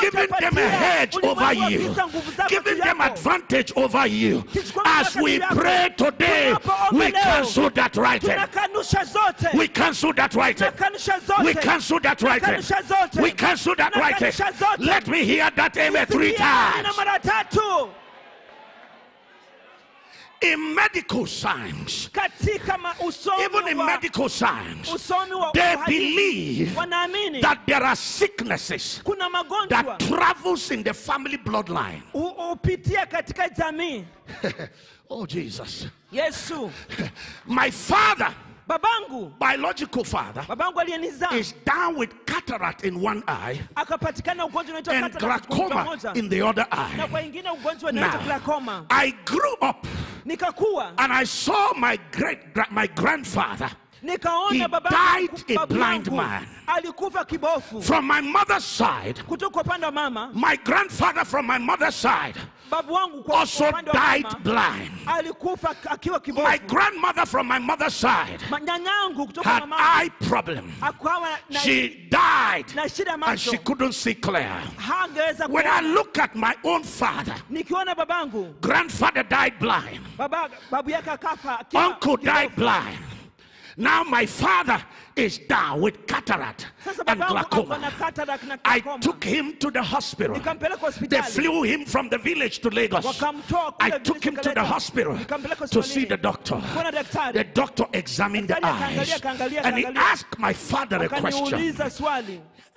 giving them a hedge over you, giza nguvu zako giving them advantage over you. As we pray today, we cancel that writing. We cancel that writing. We cancel that writing. We cancel that writing. Let me hear that amen three times. Mara tatu In medical science, katika ma- usomi even in wa medical science, usomi wa they uhadisi, believe wanaamini that there are sicknesses kuna magonjwa that travels in the family bloodline. hu- hupitia katika jamii [laughs] oh Jesus. yesu [laughs] My father, babangu. Biological father, babangu aliyenizaa. is down with cataract in one eye akapatikana ugonjwa unaitwa and cataract kwa mtu glaucoma in the other na eye. kwa ingine ugonjwa unaitwa Now, glaucoma. I grew up nikakuwa and I saw my great my grandfather. He died a blind man. From my mother's side, kutoka upande wa mama. my grandfather from my mother's side babu wangu kwa also died blind. My grandmother from my mother's side Ma- nyanyangu kutoka had eye problem. She died na shida ya and she couldn't see clear. When I look at my own father, grandfather died blind, baba babu yake akafa akiwa uncle died blind. Now my father is down with cataract and babangu ako na glaucoma. I took him to the hospital. They flew him from the village to Lagos. I took him to the hospital to see the doctor. The doctor examined the eyes and he asked my father a question.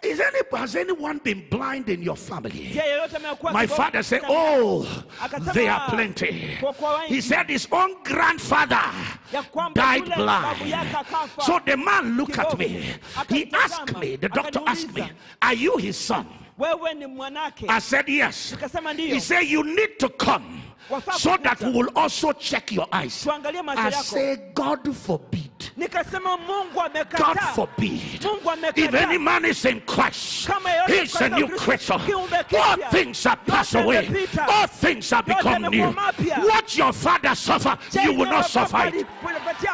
Is any, has anyone been blind in your family? je yeyote amekuwa My father said, Oh, they are plenty. kwa- kwa wengi. He said his own grandfather died yule babu yake blind. So the man looked at me. He asked me, the doctor asked me. Are you his son? wewe ni mwanake I said, Yes. He said, You need to come so that we will also check your eyes. I say, God forbid. God forbid. If any man is in Christ, yeyote he's a new creature. All things are passed away. All things are become new. What your father suffer, you will not suffer it.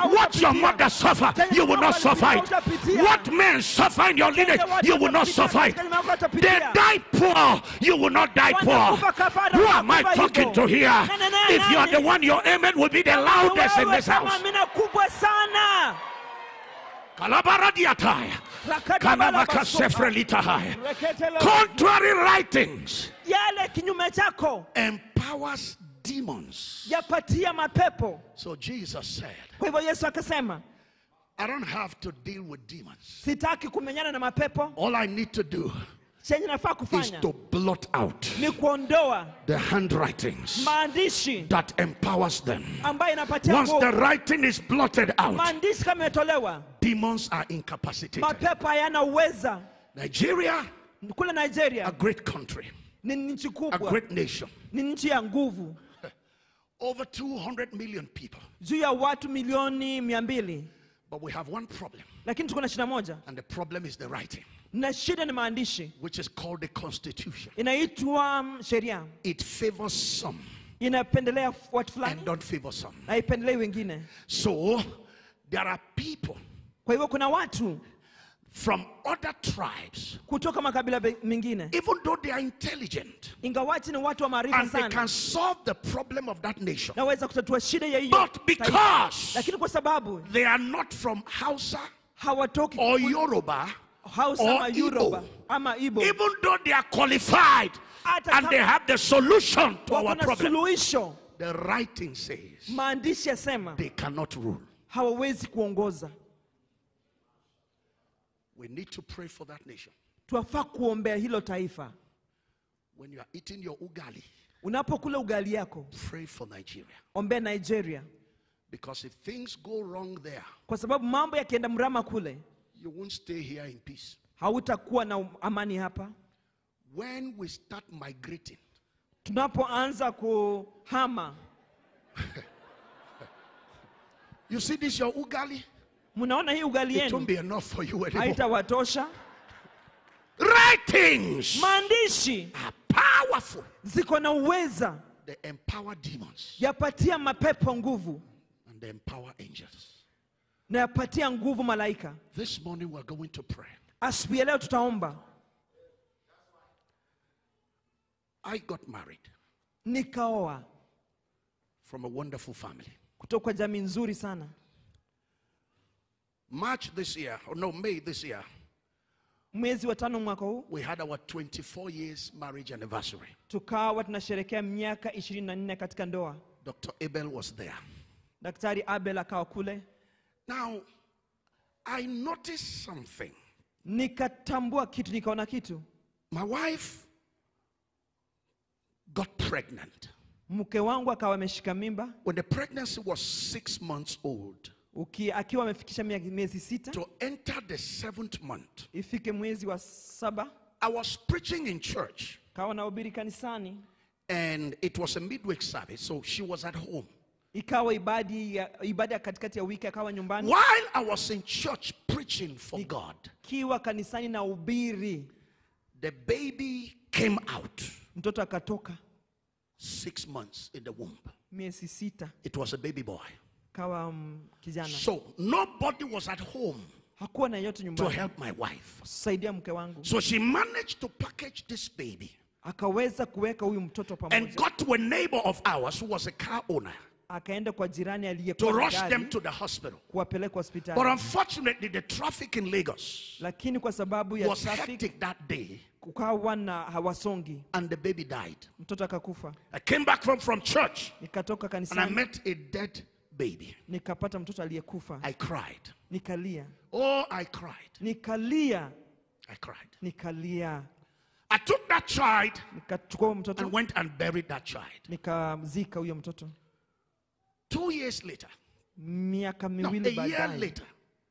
What your mother suffer, you will not suffer it. What men suffer in your lineage, you will not suffer it. They die poor, you will not die poor. Who am I talking to here? If you are the one, your amen will be the loudest in this house. amina kubwa sana Kalabaradiataya. Kanamakasefrelitahaya. Contrary writings empowers demons. So Jesus said, kwa hivyo yesu akasema I don't have to deal with demons. sitaki kumenyana na mapepo All I need to do chenye nafaa is kufanya. to blot out ni kuondoa the handwritings maandishi that empowers them. ambayo inapatia Once the writing is blotted out, maandishi kama imetolewa demons are incapacitated. mapepo hayana uweza. Nigeria, kule a great country, ni nchi a great nation, ni nchi ya nguvu. [laughs] Over 200 million people. juu ya watu milioni mia mbili. But we have one problem, lakini tuko na shida moja. And the problem is the writing, na shida ni maandishi. which is called the Constitution. inaitwa mm, sheria. It favors some inapendelea watu and don't favor some. na ipendelei wengine. So there are people kwa hivyo kuna watu from other tribes, kutoka makabila mengine. even though they are intelligent ingawachi ni watu wa maarifa and they can solve the problem of that nation, naweza kutatua shida ya hiyo but because lakini kwa sababu they are not from Hausa hawatoki or Yoruba, Hausa or ama Yoruba ama Igbo even though they are qualified and they have the solution to our problem, suluhisho the writing says maandishi yasema they cannot rule. hawawezi kuongoza We need to pray for that nation. kuombea hilo taifa When you are eating your ugali, unapokula ugali yako pray for Nigeria. ombea nigeria Because if things go wrong there, kwa sababu mambo yakienda mrama kule you won't stay here in peace. hautakuwa na amani hapa When we start migrating, tunapoanza kuhama [laughs] you see this your ugali, Munaona hii ugali yenu? it won't be enough for you anymore. haitawatosha Writings maandishi are powerful. ziko na uweza They empower demons yapatia mapepo nguvu and they empower angels. Na yapatia nguvu malaika This morning we are going to pray. asubuhi ya leo tutaomba I got married nikaoa from a wonderful family. kutoka kwa jamii nzuri sana March this year, or no, May this year, mwezi wa tano mwaka huu we had our 24 years marriage anniversary. tukawa tunasherekea miaka 24 katika ndoa Dr. Abel was there. daktari abel akawa kule Now, I noticed something. nikatambua kitu nikaona kitu My wife got pregnant. mke wangu akawa ameshika mimba When the pregnancy was six months old, uki, akiwa amefikisha miezi sita to enter the seventh month, ifike mwezi wa saba I was preaching in church kawa nahubiri kanisani and it was a midweek service, so she was at home. Ikawa ya, ibada ya katikati ya wiki akawa nyumbani. While I was in church preaching for God, kiwa kanisani na ubiri. the baby came out mtoto akatoka. six months in the womb. miezi sita. It was a baby boy. kawa um, kijana. So nobody was at home hakuwa na yote to help my wife. kusaidia mke wangu. So she managed to package this baby akaweza kuweka huyu mtoto and got to a neighbor of ours who was a car owner akaenda kwa jirani to aliyekuwa rush them to the hospital. kuwapeleka But unfortunately, the traffic in Lagos lakini kwa sababu ya was traffic hectic that day kukawa na hawasongi and the baby died. mtoto akakufa I came back from, from church nikatoka and I met a dead baby. nikapata mtoto aliyekufa I cried. nikalia Oh, I cried. nikalia I cried. nikalia I took that child and went and buried that child. nikamzika huyo mtoto Two years later, miaka no, a year later,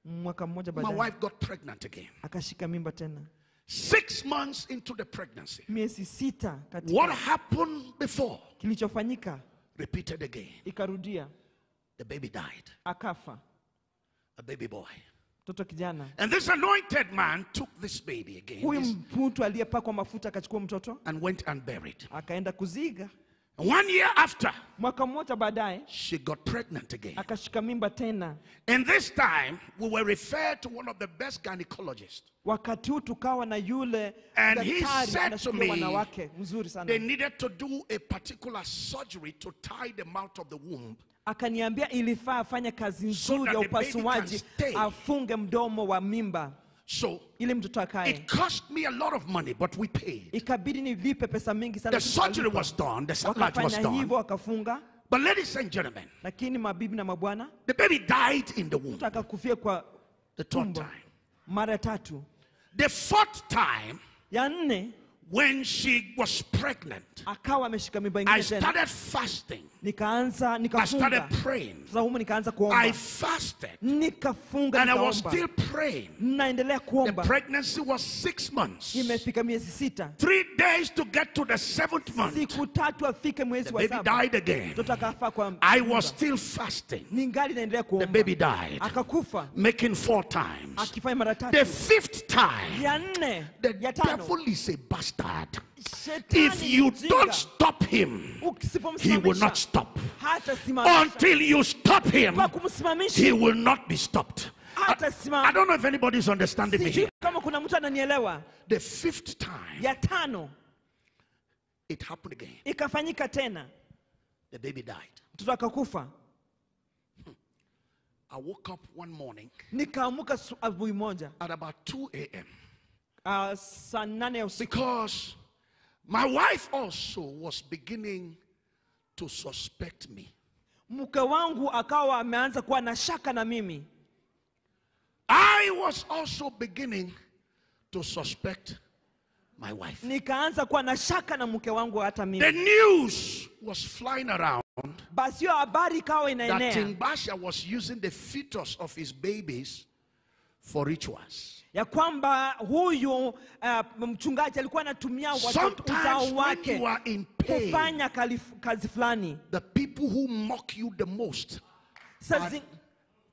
mwaka mmoja my wife got pregnant again. akashika mimba tena. Six months into the pregnancy, miezi sita what happened before kilichofanyika repeated again. ikarudia. The baby died, akafa. A baby boy. mtoto kijana. And this anointed man took this baby again. Huyu this- mtu aliyepakwa mafuta akachukua mtoto and went and buried. akaenda kuziga. And one year after, mwaka mmoja baadaye she got pregnant again. akashika mimba tena And this time, we were referred to one of the best gynecologists. wakati huu tukawa na yule And he said to me, wanawake mzuri sana They needed to do a particular surgery to tie the mouth of the womb akaniambia ilifaa afanye kazi So nzuri ya the baby can upasuaji afunge mdomo wa mimba So it cost me a lot of money, but we paid. ikabidi nilipe pesa mingi sana The surgery was done, the satellite was done. But ladies and gentlemen, lakini mabibi na mabwana the baby died in the womb mtu akakufia kwa the third time. tatu The fourth time, when she was pregnant, akawa ameshika mimba I started fasting. nikaanza I started praying. sasa humu nikaanza I fasted. nikafunga And I was still praying. The pregnancy was six months. imefika miezi sita Three days to get to the seventh month. siku tatu afike mwezi The baby died again. mtoto akafa kwa I was still fasting. The baby died, making four times. The fifth time, the devil is a bastard. Shetani If you don't stop him, he will not stop. Until you stop him, he will not be stopped. I, I don't know if anybody's understanding me here. kama kuna mtu ananielewa The fifth time, it happened again. ikafanyika tena The baby died. mtoto akakufa hmm. I woke up one morning nikaamuka asubuhi moja at about 2 a.m. uh, saa nane usiku because my wife also was beginning to suspect me. mke wangu akawa ameanza kuwa na shaka na mimi I was also beginning to suspect my wife. nikaanza kuwa na shaka na mke wangu hata The mimi news was flying around basi hiyo habari ikawa that inaenea Tim Gbasha was using the fetus of his babies for rituals. Ya kwamba huyu uh, mchungaji alikuwa anatumia uzao wake kufanya kazi fulani the people who mock you the most Saa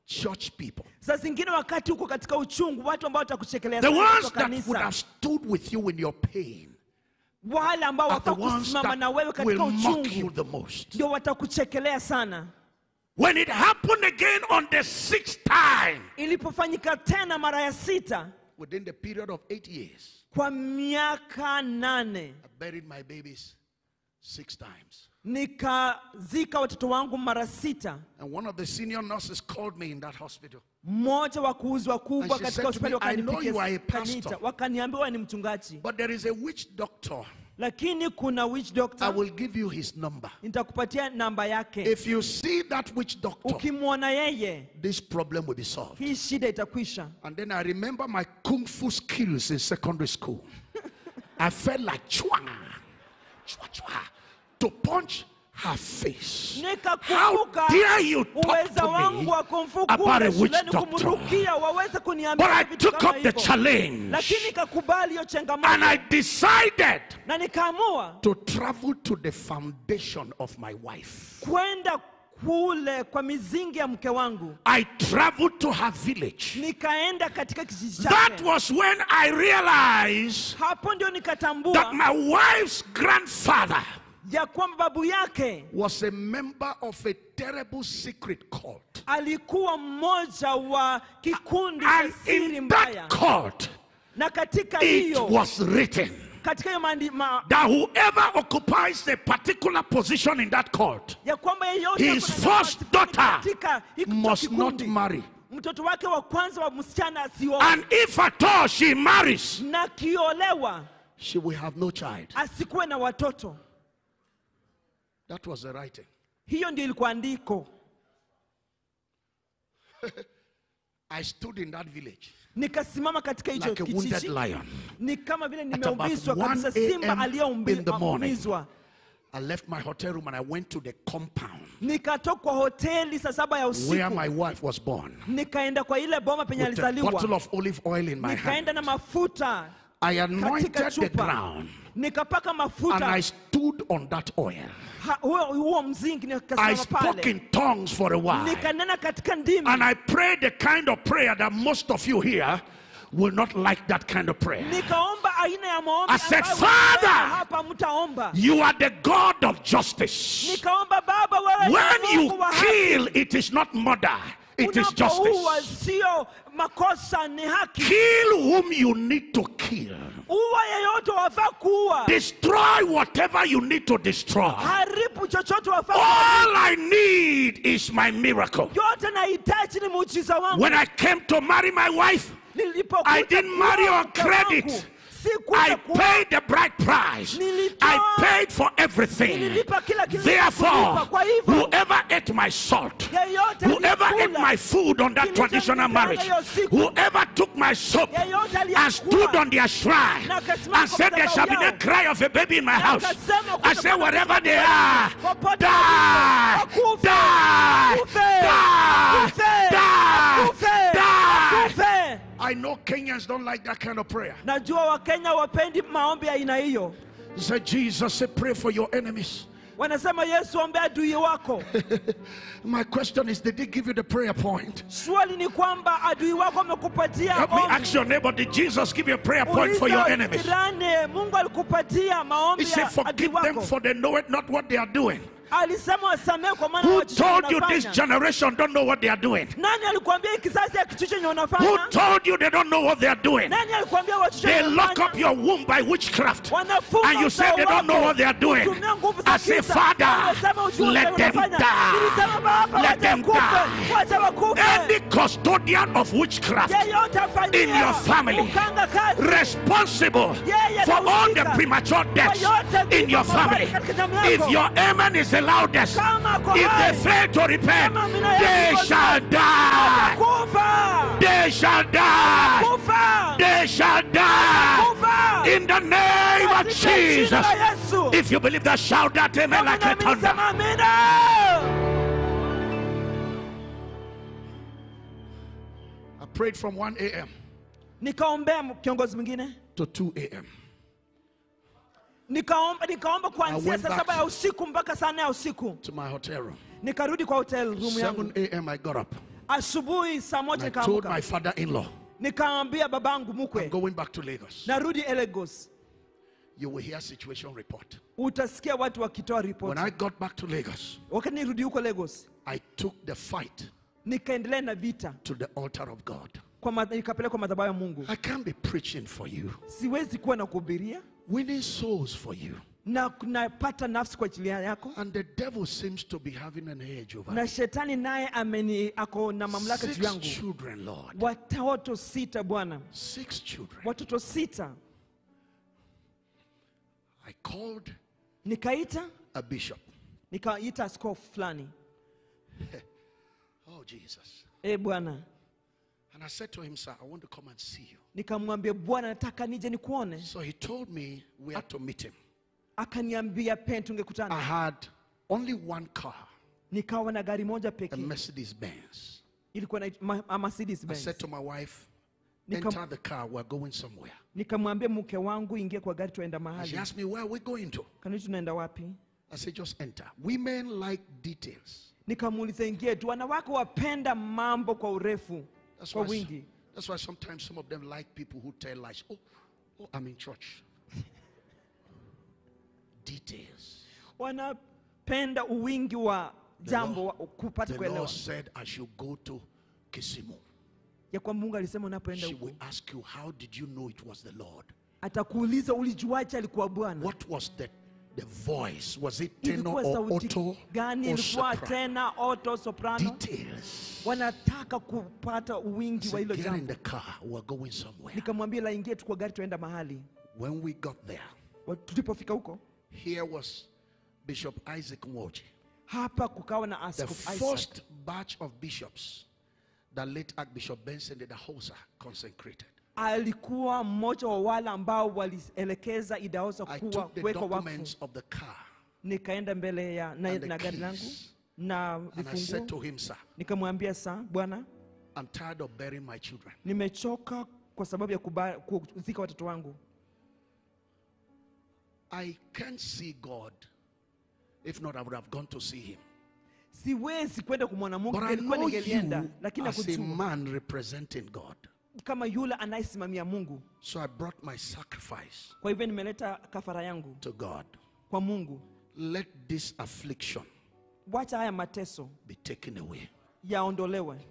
church people. saa zingine wakati huko katika uchungu watu ambao watakuchekelea The ones that would have stood with you in your pain wale ambao are the ones watakusimama na wewe that will katika mock you uchungu the most. ndio watakuchekelea sana When it happened again on the sixth time, ilipofanyika tena mara ya sita within the period of eight years, kwa miaka nane I buried my babies six times. nikazika watoto wangu mara sita And one of the senior nurses called me in that hospital. mmoja wa kuuzi wakubwa katika said to me, hospitali "I know you are a wakanipigia pastor." wakaniambia ni mchungaji But there is a witch doctor. Lakini kuna witch I doctor will give you his number. nitakupatia namba yake If you see that witch doctor, ukimwona yeye this problem will be solved. hii shida itakwisha And then I remember my kung fu skills in secondary school. [laughs] I felt like chua, chua, chua, to punch her face. How dare you talk to me about a witch doctor? But I took up the challenge lakini nikakubali hiyo and I decided to travel to the foundation of my wife. kule kwa mizingi ya mke wangu I traveled to her village. nikaenda katika kijiji That was when I realized hapo ndio that my wife's grandfather ya kwamba babu yake was a member of a terrible secret cult. alikuwa mmoja wa kikundi cha siri in mbaya that cult, na katika it was written katika hiyo that whoever occupies a particular position in that cult ya kwamba yeyote His first daughter must not marry. mtoto wake wa kwanza wa msichana asioe And if at all she marries, na kiolewa she will have no child. asikuwe na watoto That was the writing. hiyo ndio ilikuwa andiko [laughs] I stood in that village nikasimama katika hicho like a wounded kijiji lion. ni kama vile 1 kabisa simba a.m. in the morning. aliyeumizwa I left my hotel room and I went to the compound nikatoka kwa hoteli saa saba ya where my wife was born nikaenda kwa ile boma penye with a bottle of olive oil in my hand. nikaenda na mafuta I anointed the ground nikapaka and I stood on that oil. Huo huo mzingi I spoke in tongues for a while. nikanena katika ndimi And I prayed the kind of prayer that most of you here will not like that kind of prayer. nikaomba aina ya maombi I said, "Father!" wewe hapa mtaomba You are the God of justice. nikaomba baba wewe ni When you kill, it is not murder, it is justice. Kill whom you need to kill. uwa yeyote wafaa kuua Destroy whatever you need to destroy. haribu chochote wafaa All I need is my miracle. yote nahitaji ni muujiza wangu When I came to marry my wife, I didn't marry on credit. I paid the bride price. I paid for everything. Nililipa kila kitu Therefore, nilicholipa. Kwa hivyo, whoever ate my salt, whoever ate my food on that traditional marriage, whoever took my soap and stood on their shrine and said, There shall be no cry of a baby in my house. I said, "Kutakuwa Wherever they are, die, die, die, die, die. I know Kenyans don't like that kind of prayer. najua wakenya wapendi maombi ya aina hiyo He said, Jesus said, Pray for your enemies. wanasema yesu ombe adui wako [laughs] My question is, did he give you the prayer point? swali ni kwamba adui wako amekupatia Help me ask your neighbor, did Jesus give you a prayer point for your enemies? jirani, mungu alikupatia maombi He said, Forgive them for they know it not what they are doing. Alisema wasamehe kwa maana Who told you this generation don't know what they are doing? nani alikuambia hii kizazi ya kichu chenye Who told you they don't know what they are doing? nani alikuambia watu They lock up your womb by witchcraft. And you say they don't know what they are doing. Kutumia nguvu za I say. Father, let them die. Let them die. Any custodian of witchcraft in your family responsible for all the premature deaths in your family. katika jamii yako. If your amen is the loudest, if they fail to repent, Kama mina yako they shall die. They shall die. They shall die. In the name of Jesus. If you believe that, shout that amen like a thunder. I prayed from 1 a.m. nikaombea kiongozi mwingine to 2 a.m. nikaomba nikaomba kuanzia saa saba ya usiku mpaka saa nne ya usiku to my hotel room. nikarudi kwa hotel room 7 yangu a.m. I got up. asubuhi saa moja told my nikaamka father-in-law, nikaambia babangu I'm mkwe going back to Lagos. narudi Lagos You will hear situation report. utasikia watu wakitoa When I got back to Lagos, wakati nirudi huko Lagos I took the fight nikaendelea na vita to the altar of God. kwa ma- nikapelekwa madhabahu ya Mungu I can't be preaching for you, siwezi kuwa na kuhubiria winning souls for you. na napata nafsi kwa ajili yako And the devil seems to be having an edge over na shetani naye ameni ako na mamlaka juu Six yangu children, Lord. watoto sita bwana Six children. watoto sita I called nikaita a bishop. nikaita askofu fulani [laughs] Oh, Jesus. e bwana And I said to him, Sir, I want to come and see you. nikamwambia bwana nataka nije nikuone So he told me we had to meet him. akaniambia I had only one car, nikawa na gari moja a pekee Mercedes Benz. ilikuwa na ma- a Mercedes I Benz. said to my wife, Nikam- enter the car, we're going somewhere. nikamwambia mke wangu ingie kwa gari tuenda And she asked me, where are we going to? kanini tunaenda wapi I said, just enter. Women like details. nikamuuliza ingetu wanawake wapenda mambo kwa urefu That's why, that's why sometimes some of them like people who tell lies. Oh, oh, I'm in church. [laughs] Details. wanapenda uwingi wa jambo The Lord said, I should go to Kisumu. ya kwamba mungu alisema unapoenda She will ask you, How did you know it was the Lord? atakuuliza ulijuache alikuwa bwana What was the, the voice? Was it tenor or auto gani or ilikuwa soprano? tena auto soprano Details. wanataka kupata uwingi wa hilo Get in the car. We're going somewhere. nikamwambia laingie tu kwa gari tuenda mahali When we got there, tulipofika huko here was Bishop Isaac Mwoji. hapa kukawa na The askofu Isaac. first batch of bishops that late Archbishop Benson Idahosa consecrated. Alikuwa mmoja wa wale ambao walielekeza Idahosa I kuwa took the kuwekwa wakfu documents of the car nikaenda mbele ya na, na gari langu na vifunguo nikamwambia, sa bwana, I'm tired of burying my children. nimechoka kwa sababu ya kuzika watoto wangu I can't see God. If not, I would have gone to see him. siwezi kwenda kumwona mungu But I nilikuwa know ningelienda lakini as a man representing God. Kama yule anayesimamia mungu So I brought my sacrifice kwa hivyo nimeleta kafara yangu to God. kwa mungu Let this affliction wacha haya mateso be taken away. yaondolewe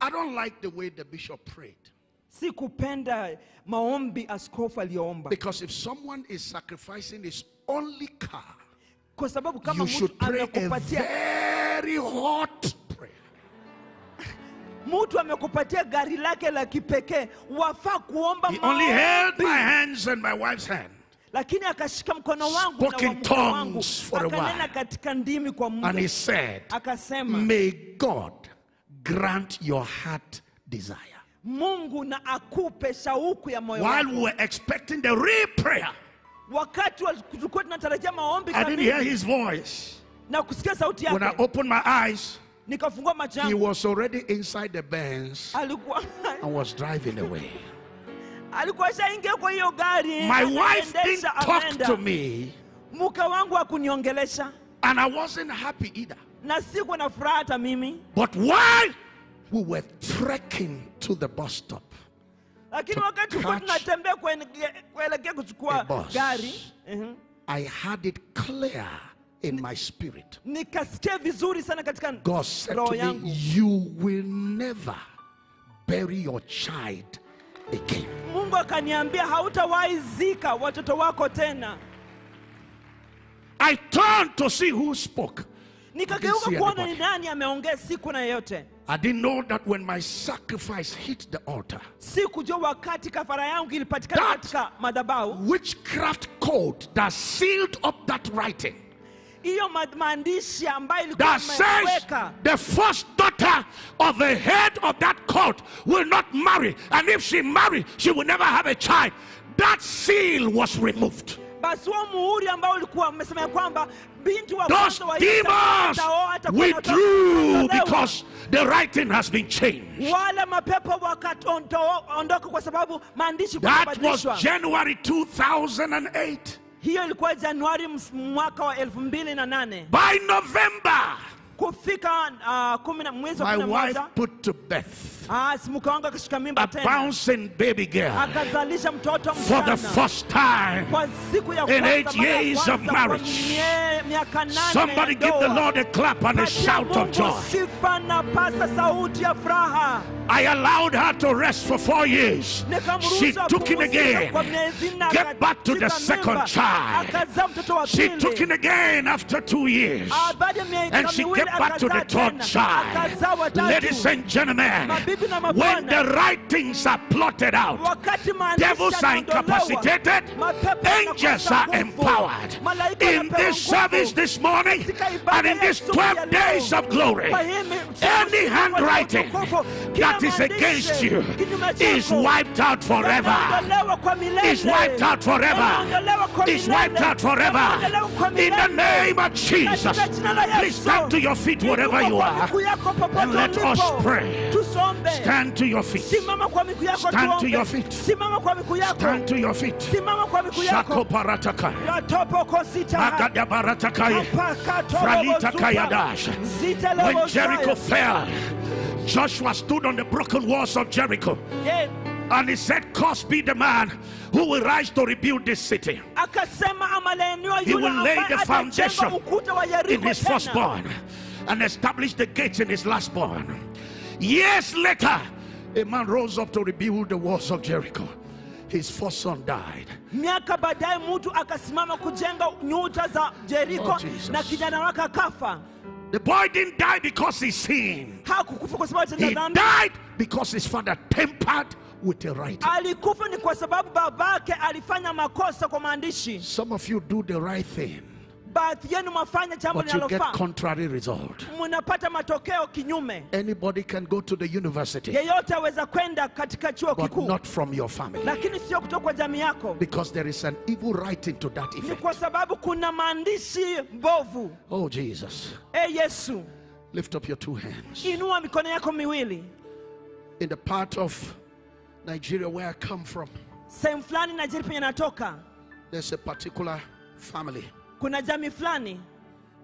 I don't like the way the bishop prayed. si kupenda maombi askofu aliyoomba Because if someone is sacrificing his only car, kwa sababu kama you mtu should pray a amekupatia very hot. Mtu amekupatia gari lake la kipekee wafaa kuomba He only held my hands and my wife's hand. lakini akashika mkono wangu Spoke na mke wangu tongues for a while. katika ndimi kwa And he said, akasema May God grant your heart desire. mungu na akupe shauku ya moyo While we were expecting the real prayer, wakati tulikuwa tunatarajia maombi I didn't hear his voice. na kusikia sauti When I opened my eyes, he was already inside the Benz [laughs] and was driving away. alikuwa shaingia kwa hiyo My wife didn't talk to me, mke wangu akuniongelesha and I wasn't happy either. na sikuwa na furaha hata mimi. But while we were trekking to the bus stop, lakini wakati tunatembea kuelekea kuelekea a kuchukua bus. gari mhm, I had it clear in my spirit. nikasikia vizuri sana katika God said to me, You will never bury your child again. mungu akaniambia hautawahi zika watoto wako tena I turned to see who spoke. nikageuka see kuona anybody. ni nani ameongea siku na yeyote I didn't know that when my sacrifice hit the altar, sikujua wakati kafara yangu ilipatikana That- katika madhabahu witchcraft code that sealed up that writing that says the first daughter of the head of that cult will not marry, and if she marry, she will never have a child. That seal was removed. basi huo muhuri ambao ulikuwa umesema ya kwamba binti wa Those kwanza wa Yuda demons ataoa, atakuwa na watoto, withdrew because the writing has been changed. wale mapepo wakaondoka kwa sababu maandishi That was. January 2008. Hiyo ilikuwa januari mwaka wa elfu mbili na nane. By November, kufika uh, mwezi wa my kumi na wife moja put to birth ah, si mke wangu akashika mimba a bouncing baby girl akazalisha mtoto for the first time. kwa siku ya in eight years of marriage. mie- miaka nane Somebody give the. Lord a clap and a shout of joy. sifa na pasa sauti ya furaha I allowed her to rest for four years. She took it again. nne, Get back to the second child. akazaa mtoto wa She took it again after two years. Ah, baada ya miaka And she get back to the third child. Ladies and gentlemen, when the right things are blotted out, devils are incapacitated, angels are empowered. In this service this morning and in these 12 days of glory, Kwa hii mi- any handwriting that is against you is wiped out forever. yanaondolewa kwa milele. Is wiped out forever. Is wiped out forever. In the name of Jesus. Katika jina la Please stand to your feet wherever you are. miguu yako popote And let us pray. Stand to your feet. simama kwa miguu yako Stand to your feet. simama kwa miguu yako Stand to your feet. simama kwa miguu Shako yako parataka. ratopokosita Fralita kayadash. When Jericho fell, Joshua stood on the broken walls of Jericho and he said, Cursed be the man who will rise to rebuild this city He will lay the foundation in his firstborn and establish the gates in his lastborn. Years later, a man rose up to rebuild the walls of Jericho. His first son died. miaka baadaye mtu akasimama kujenga nyuta za Oh, na kijana wake akafa The boy didn't die because he sinned. hakukufa kwa sababu He died because his father tempered with the right. alikufa ni kwa sababu babake alifanya makosa kwa maandishi Some of you do the right thing, baadhi yenu mwafanya jambo but you get linalofaa contrary result. mnapata matokeo kinyume Anybody can go to the university, yeyote aweza kwenda katika chuo but kikuu not from your family. lakini sio kutoka kwa jamii yako Because there is an evil writing to that ni effect. kwa sababu kuna maandishi mbovu Oh, Jesus. e yesu Lift up your two hands. inua mikono yako miwili In the part of Nigeria where I come from, sehemu fulani najeri penye natoka there's a particular family. Kuna jamii fulani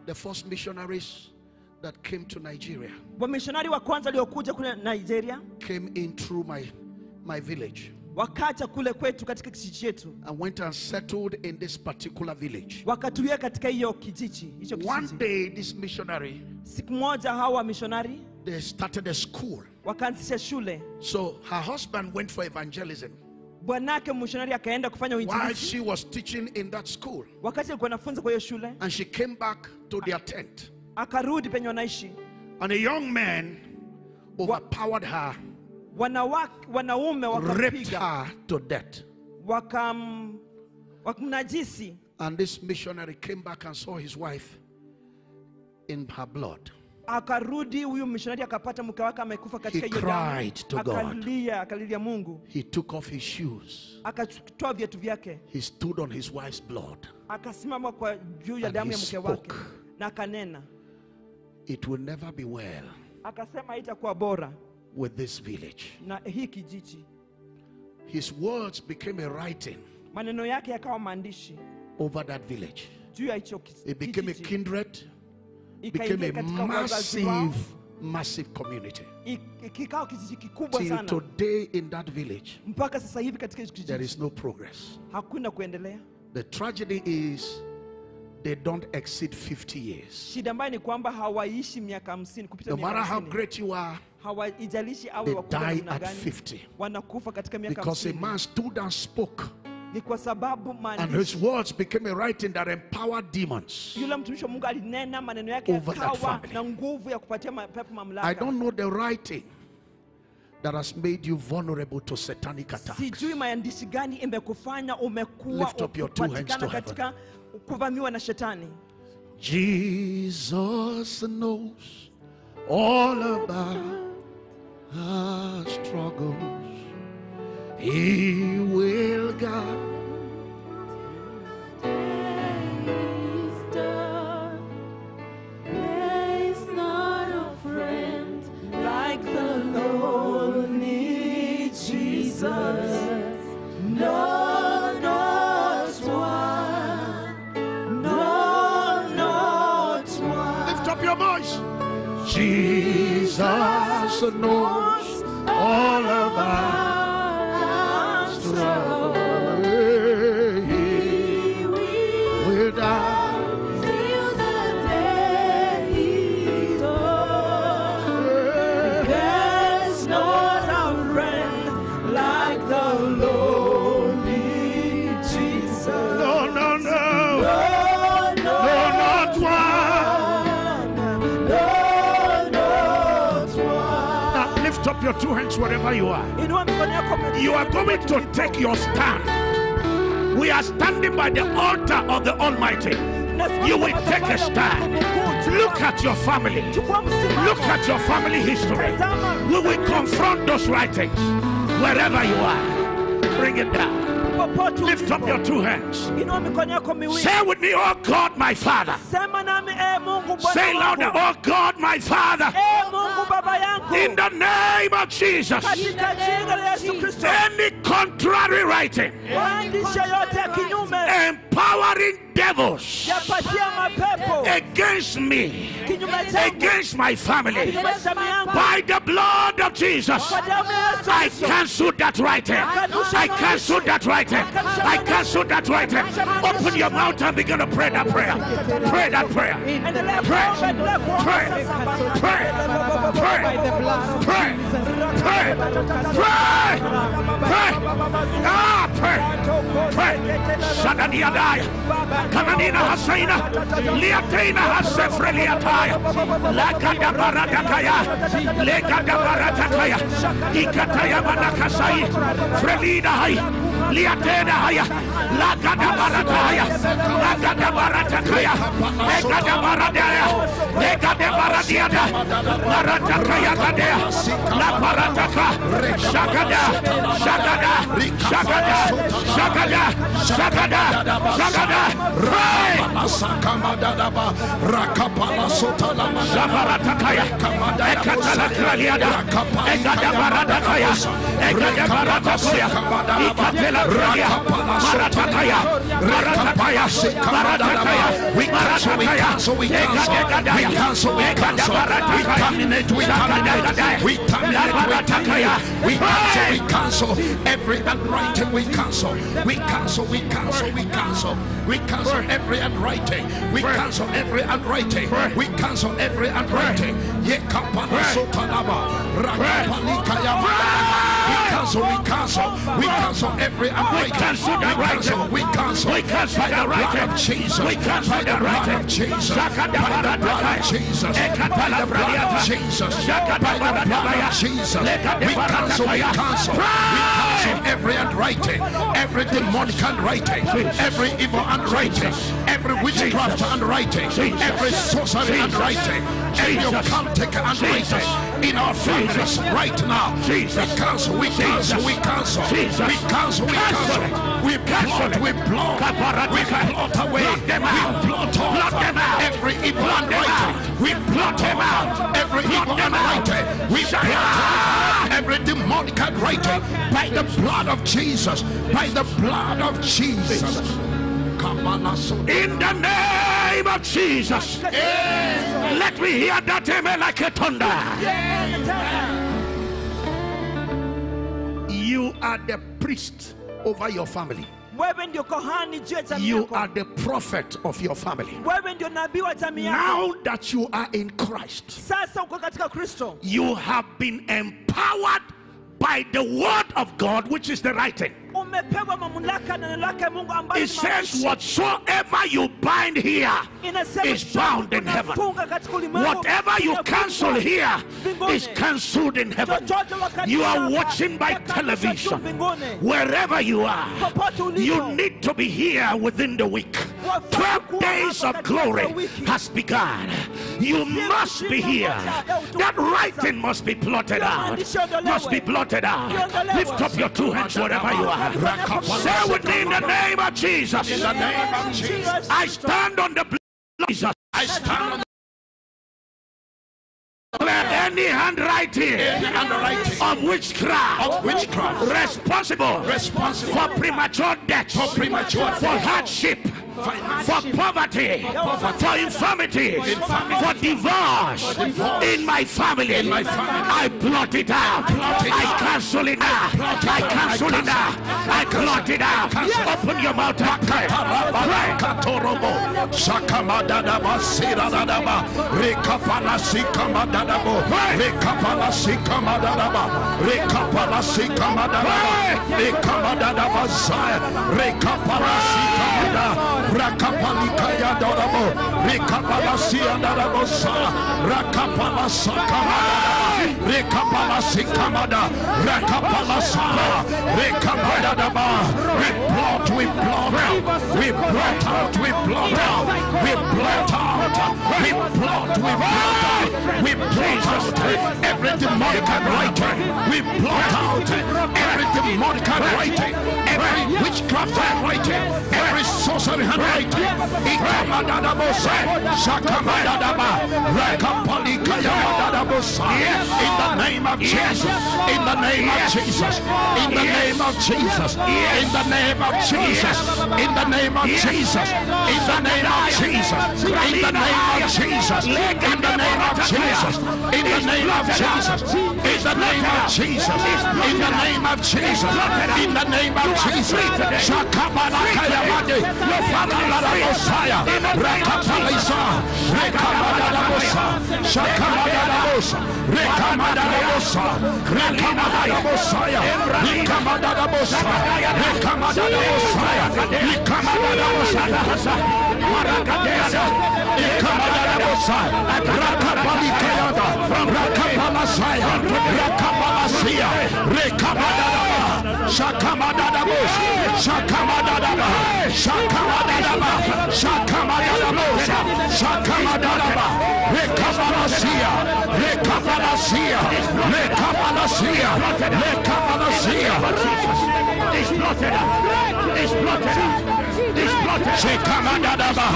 The first missionaries that came to Nigeria wamishonari wa kwanza waliokuja kule nigeria came in through my, my village wakacha kule kwetu katika kijiji chetu and went and settled in this particular village. wakatulia katika hiyo kijiji hicho One day, this missionary, siku moja hawa wamishonari they started a school. wakaanzisha shule So her husband went for evangelism. Bwanake akaenda kufanya While she was teaching in that school, wakati alikuwa anafunza kwa hiyo shule. And she came back to their tent, akarudi penye wanaishi. And a young man overpowered her, wanawake wanaume raped her to death. wakam And this missionary came back and saw his wife in her blood. Akarudi huyu mishonari akapata mke wake amekufa katika He hiyo damu cried to God. akalia akalilia mungu He took off his shoes. akatoa viatu vyake He stood on his wife's blood. akasimama kwa juu ya damu ya mke wake na akanena It will never be well akasema haitakuwa bora with this village. na hii kijiji His words became a writing maneno yake yakawa maandishi over that village. juu ya hicho ki- It became a kindred, became a katika wazazi wao, massive, massive community. ik- kikao kijiji kikubwa Till today in that village, mpaka sasa hivi katika hicho there is no progress. The tragedy is they don't exceed 50 years. shida ambayo ni kwamba hawaishi miaka hamsini kupita No matter how great you are, they die at 50. wanakufa katika miaka Because a man stood and spoke, ni kwa sababu and his words became a writing that empowered demons. yule mtumishi wa mungu alinena maneno yake Over that family. na nguvu ya kupatia mapepo I don't know the writing that has made you vulnerable to satanic attack. sijui maandishi gani imekufanya umekuwa Lift up your two hands to heaven. katika kuvamiwa na Jesus knows all about our struggles. He will guide. like the lonely Jesus. No, not your two hands wherever you are. Inua mikono yako You are going to take your stand. We are standing by the altar of the Almighty. You will take a stand. Look at your family. Look at your family history. We will confront those writings wherever you are. Bring it down. Lift up your two hands. Inua mikono yako miwili. Say with me, Oh God, my Father. Sema nami e Mungu Bwana Say louder. Oh God, my Father, e mungu baba yangu. In the name of Jesus, katika jina la yesu kristo. Any contrary writing, maandishi yote ya kinyume. Empowering devils. Against me, against my family, kinyume cha yangu. By the blood of Jesus. kwa damu ya yesu I cancel that writing. I cancel that writing. I cancel that writing. Open your mouth and begin to pray that prayer. Pray that prayer. Pray. Pray. Pray. Pray. Pray. Pray. Pray. Pray. Ah, pray. Pray. Shadaniadaya. Kananina Hasaina. Liatina Hasefreliataya. Lakada Baratakaya. Legada Baratakaya. Ikataya Manakasai. Frelina Hai. Liatena Haya. Lagada Barataya. Lagada Baratakaya. Egada Baradaya. Egada Baradiada. Baratakaya Gadea. La Barataka. Shagada. Shagada. Shagada. Shagada. Shagada. Shagada. Pray. Masakamadadaba, Rakapala Sotalama, Zabaratakaya, Ekatala Kraliada, Egada Baratakaya, Egada Baratakaya, Ikatela We cancel, we cancel, we cancel, we cancel, we cancel, we terminate, we terminate, we terminate, we cancel, we cancel. Every handwriting, we cancel, we cancel, we cancel, we cancel, we cancel every handwriting, we cancel every handwriting, we cancel every handwriting. Yekapala sotalaba, rakapalika yamada. We cancel, we cancel, we cancel every handwriting. cancel the We cancel, we cancel, We cancel by the blood of Jesus, We cancel by the blood of Jesus, by the blood of. Jesus, by the blood of Jesus, by the blood of Jesus. We cancel, we cancel, we cancel every handwriting, every demonic handwriting, every evil handwriting, every witchcraft handwriting, every sorcery handwriting, every occultic handwriting in our families right now. We cancel, we cancel, we cancel, we cancel, we cancel, we blot, we blot, we blot away, we blot off every evil handwriting, we blot off every evil handwriting, we blot off every demonic handwriting by the blood of Jesus, by the blood of Jesus. In the name of Jesus, let me hear that amen like a thunder. You are the priest over your family. wewe ndio kohani juu ya jamii You are the prophet of your family. wewe ndio nabii wa jamii yako Now that you are in Christ, sasa uko katika kristo You have been empowered by the word of God, which is the writing. Umepewa mamlaka na neno lake mungu ambayo It says. Whatsoever you bind here is bound in heaven. unafunga katika ulimwengu, Whatever you cancel here is cancelled in heaven. You are watching by television. Wherever you are, you need to be here within the week. 12 days of glory has begun. You must be here. That writing must be blotted out. Must be blotted out. Lift up your two hands wherever you are. Say with me in the name of Jesus. in the name of Jesus, I stand on the blood of Jesus. I stand on Any handwriting the handwriting of witchcraft, of witchcraft responsible, responsible for premature death, for premature for hardship, for poverty, for infirmity, for divorce in my family. In my family. I blot it out. I out. cancel it it I out. cancel it now. I blot it out. Open your mouth and pray. Pray. Katorobo, Shakamadadaba, Siradadaba, Rekapala Sikamadadabo, Rekapala Sikamadadaba, Rekapala Sikamadadaba, Rekamadadaba Zaya, Rekapala Sikamada, Rakapalikaya Dorabo, Rekapala Siadadabo Sa, Rakapala Sakamadadaba, Rekapala Sikamada, Rakapala Sa, Rekamadadaba, we blot, we blot out, we blot out, we blot out, we blot out, we blot, we blot out, we blot out every demonic handwriting, we blot out every demonic handwriting, every witchcraft handwriting, every sorcery handwriting. Rakayabadadabosa. In the name of Jesus. In the name of Jesus. In the name of Jesus. In the name of Jesus. In the name of Jesus. In the name of Jesus. In the name of Jesus. In the name of Jesus. In the name of Jesus. In the name of Jesus. In the name of Jesus. In the name of Jesus. Shakabarakayabade. Messiah. Rakapalaisa. Rekamadabosa. Shakamadabosa. Rekamadabosa. Rekamadabosa. Rekamadabosa. Rekamadabosa. Rekamadabosa. Marakadesa. Rekamadabosa. Rakapalikayada. Rakapalasaya. Rakapalasia. Rekamadabosa. Shakamadadabos. Shakamadadaba. Shakamadadaba. Shakamadadabosa. Shakamadadaba. Rekabalasia. Rekabalasia. Rekabalasia. Rekabalasia. It's blotted out. It's blotted out. It's blotted. Shekamadadaba.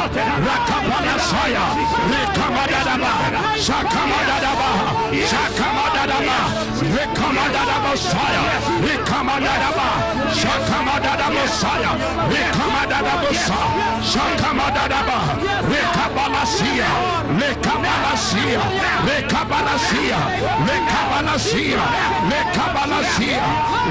Rakapalasaya. Rekamadadaba. Shakamadadaba. Shakamadadaba. Rekamadadabosaya. Rekamadadaba. Shakamadadabosaya. Rekamadadabosa. Shakamadadaba. Rekabalasia. Rekabalasia. Rekabalasia. Rekabalasia. Rekabalasia.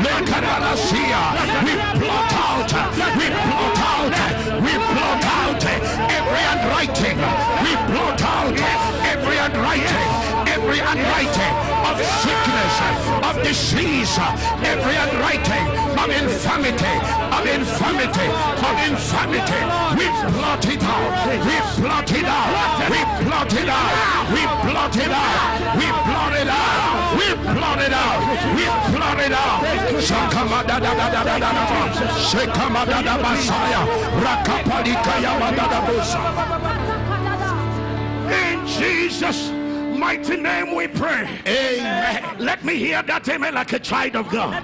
Rekabalasia. We blot out. We blot out. We blot out every handwriting. We blot out every handwriting. Every handwriting of sickness, disease, every handwriting of infirmity, of infirmity, of infirmity. We blot it out. We blot it out. We blot it out. We blot it out. We blot it out. We blot it out. We blot it out. Shakamadadadadadadada. Shekamadadabasaya. Rakapalikayabadadabosa. In Jesus' mighty name we pray. Amen. Let me hear that amen like a child of God.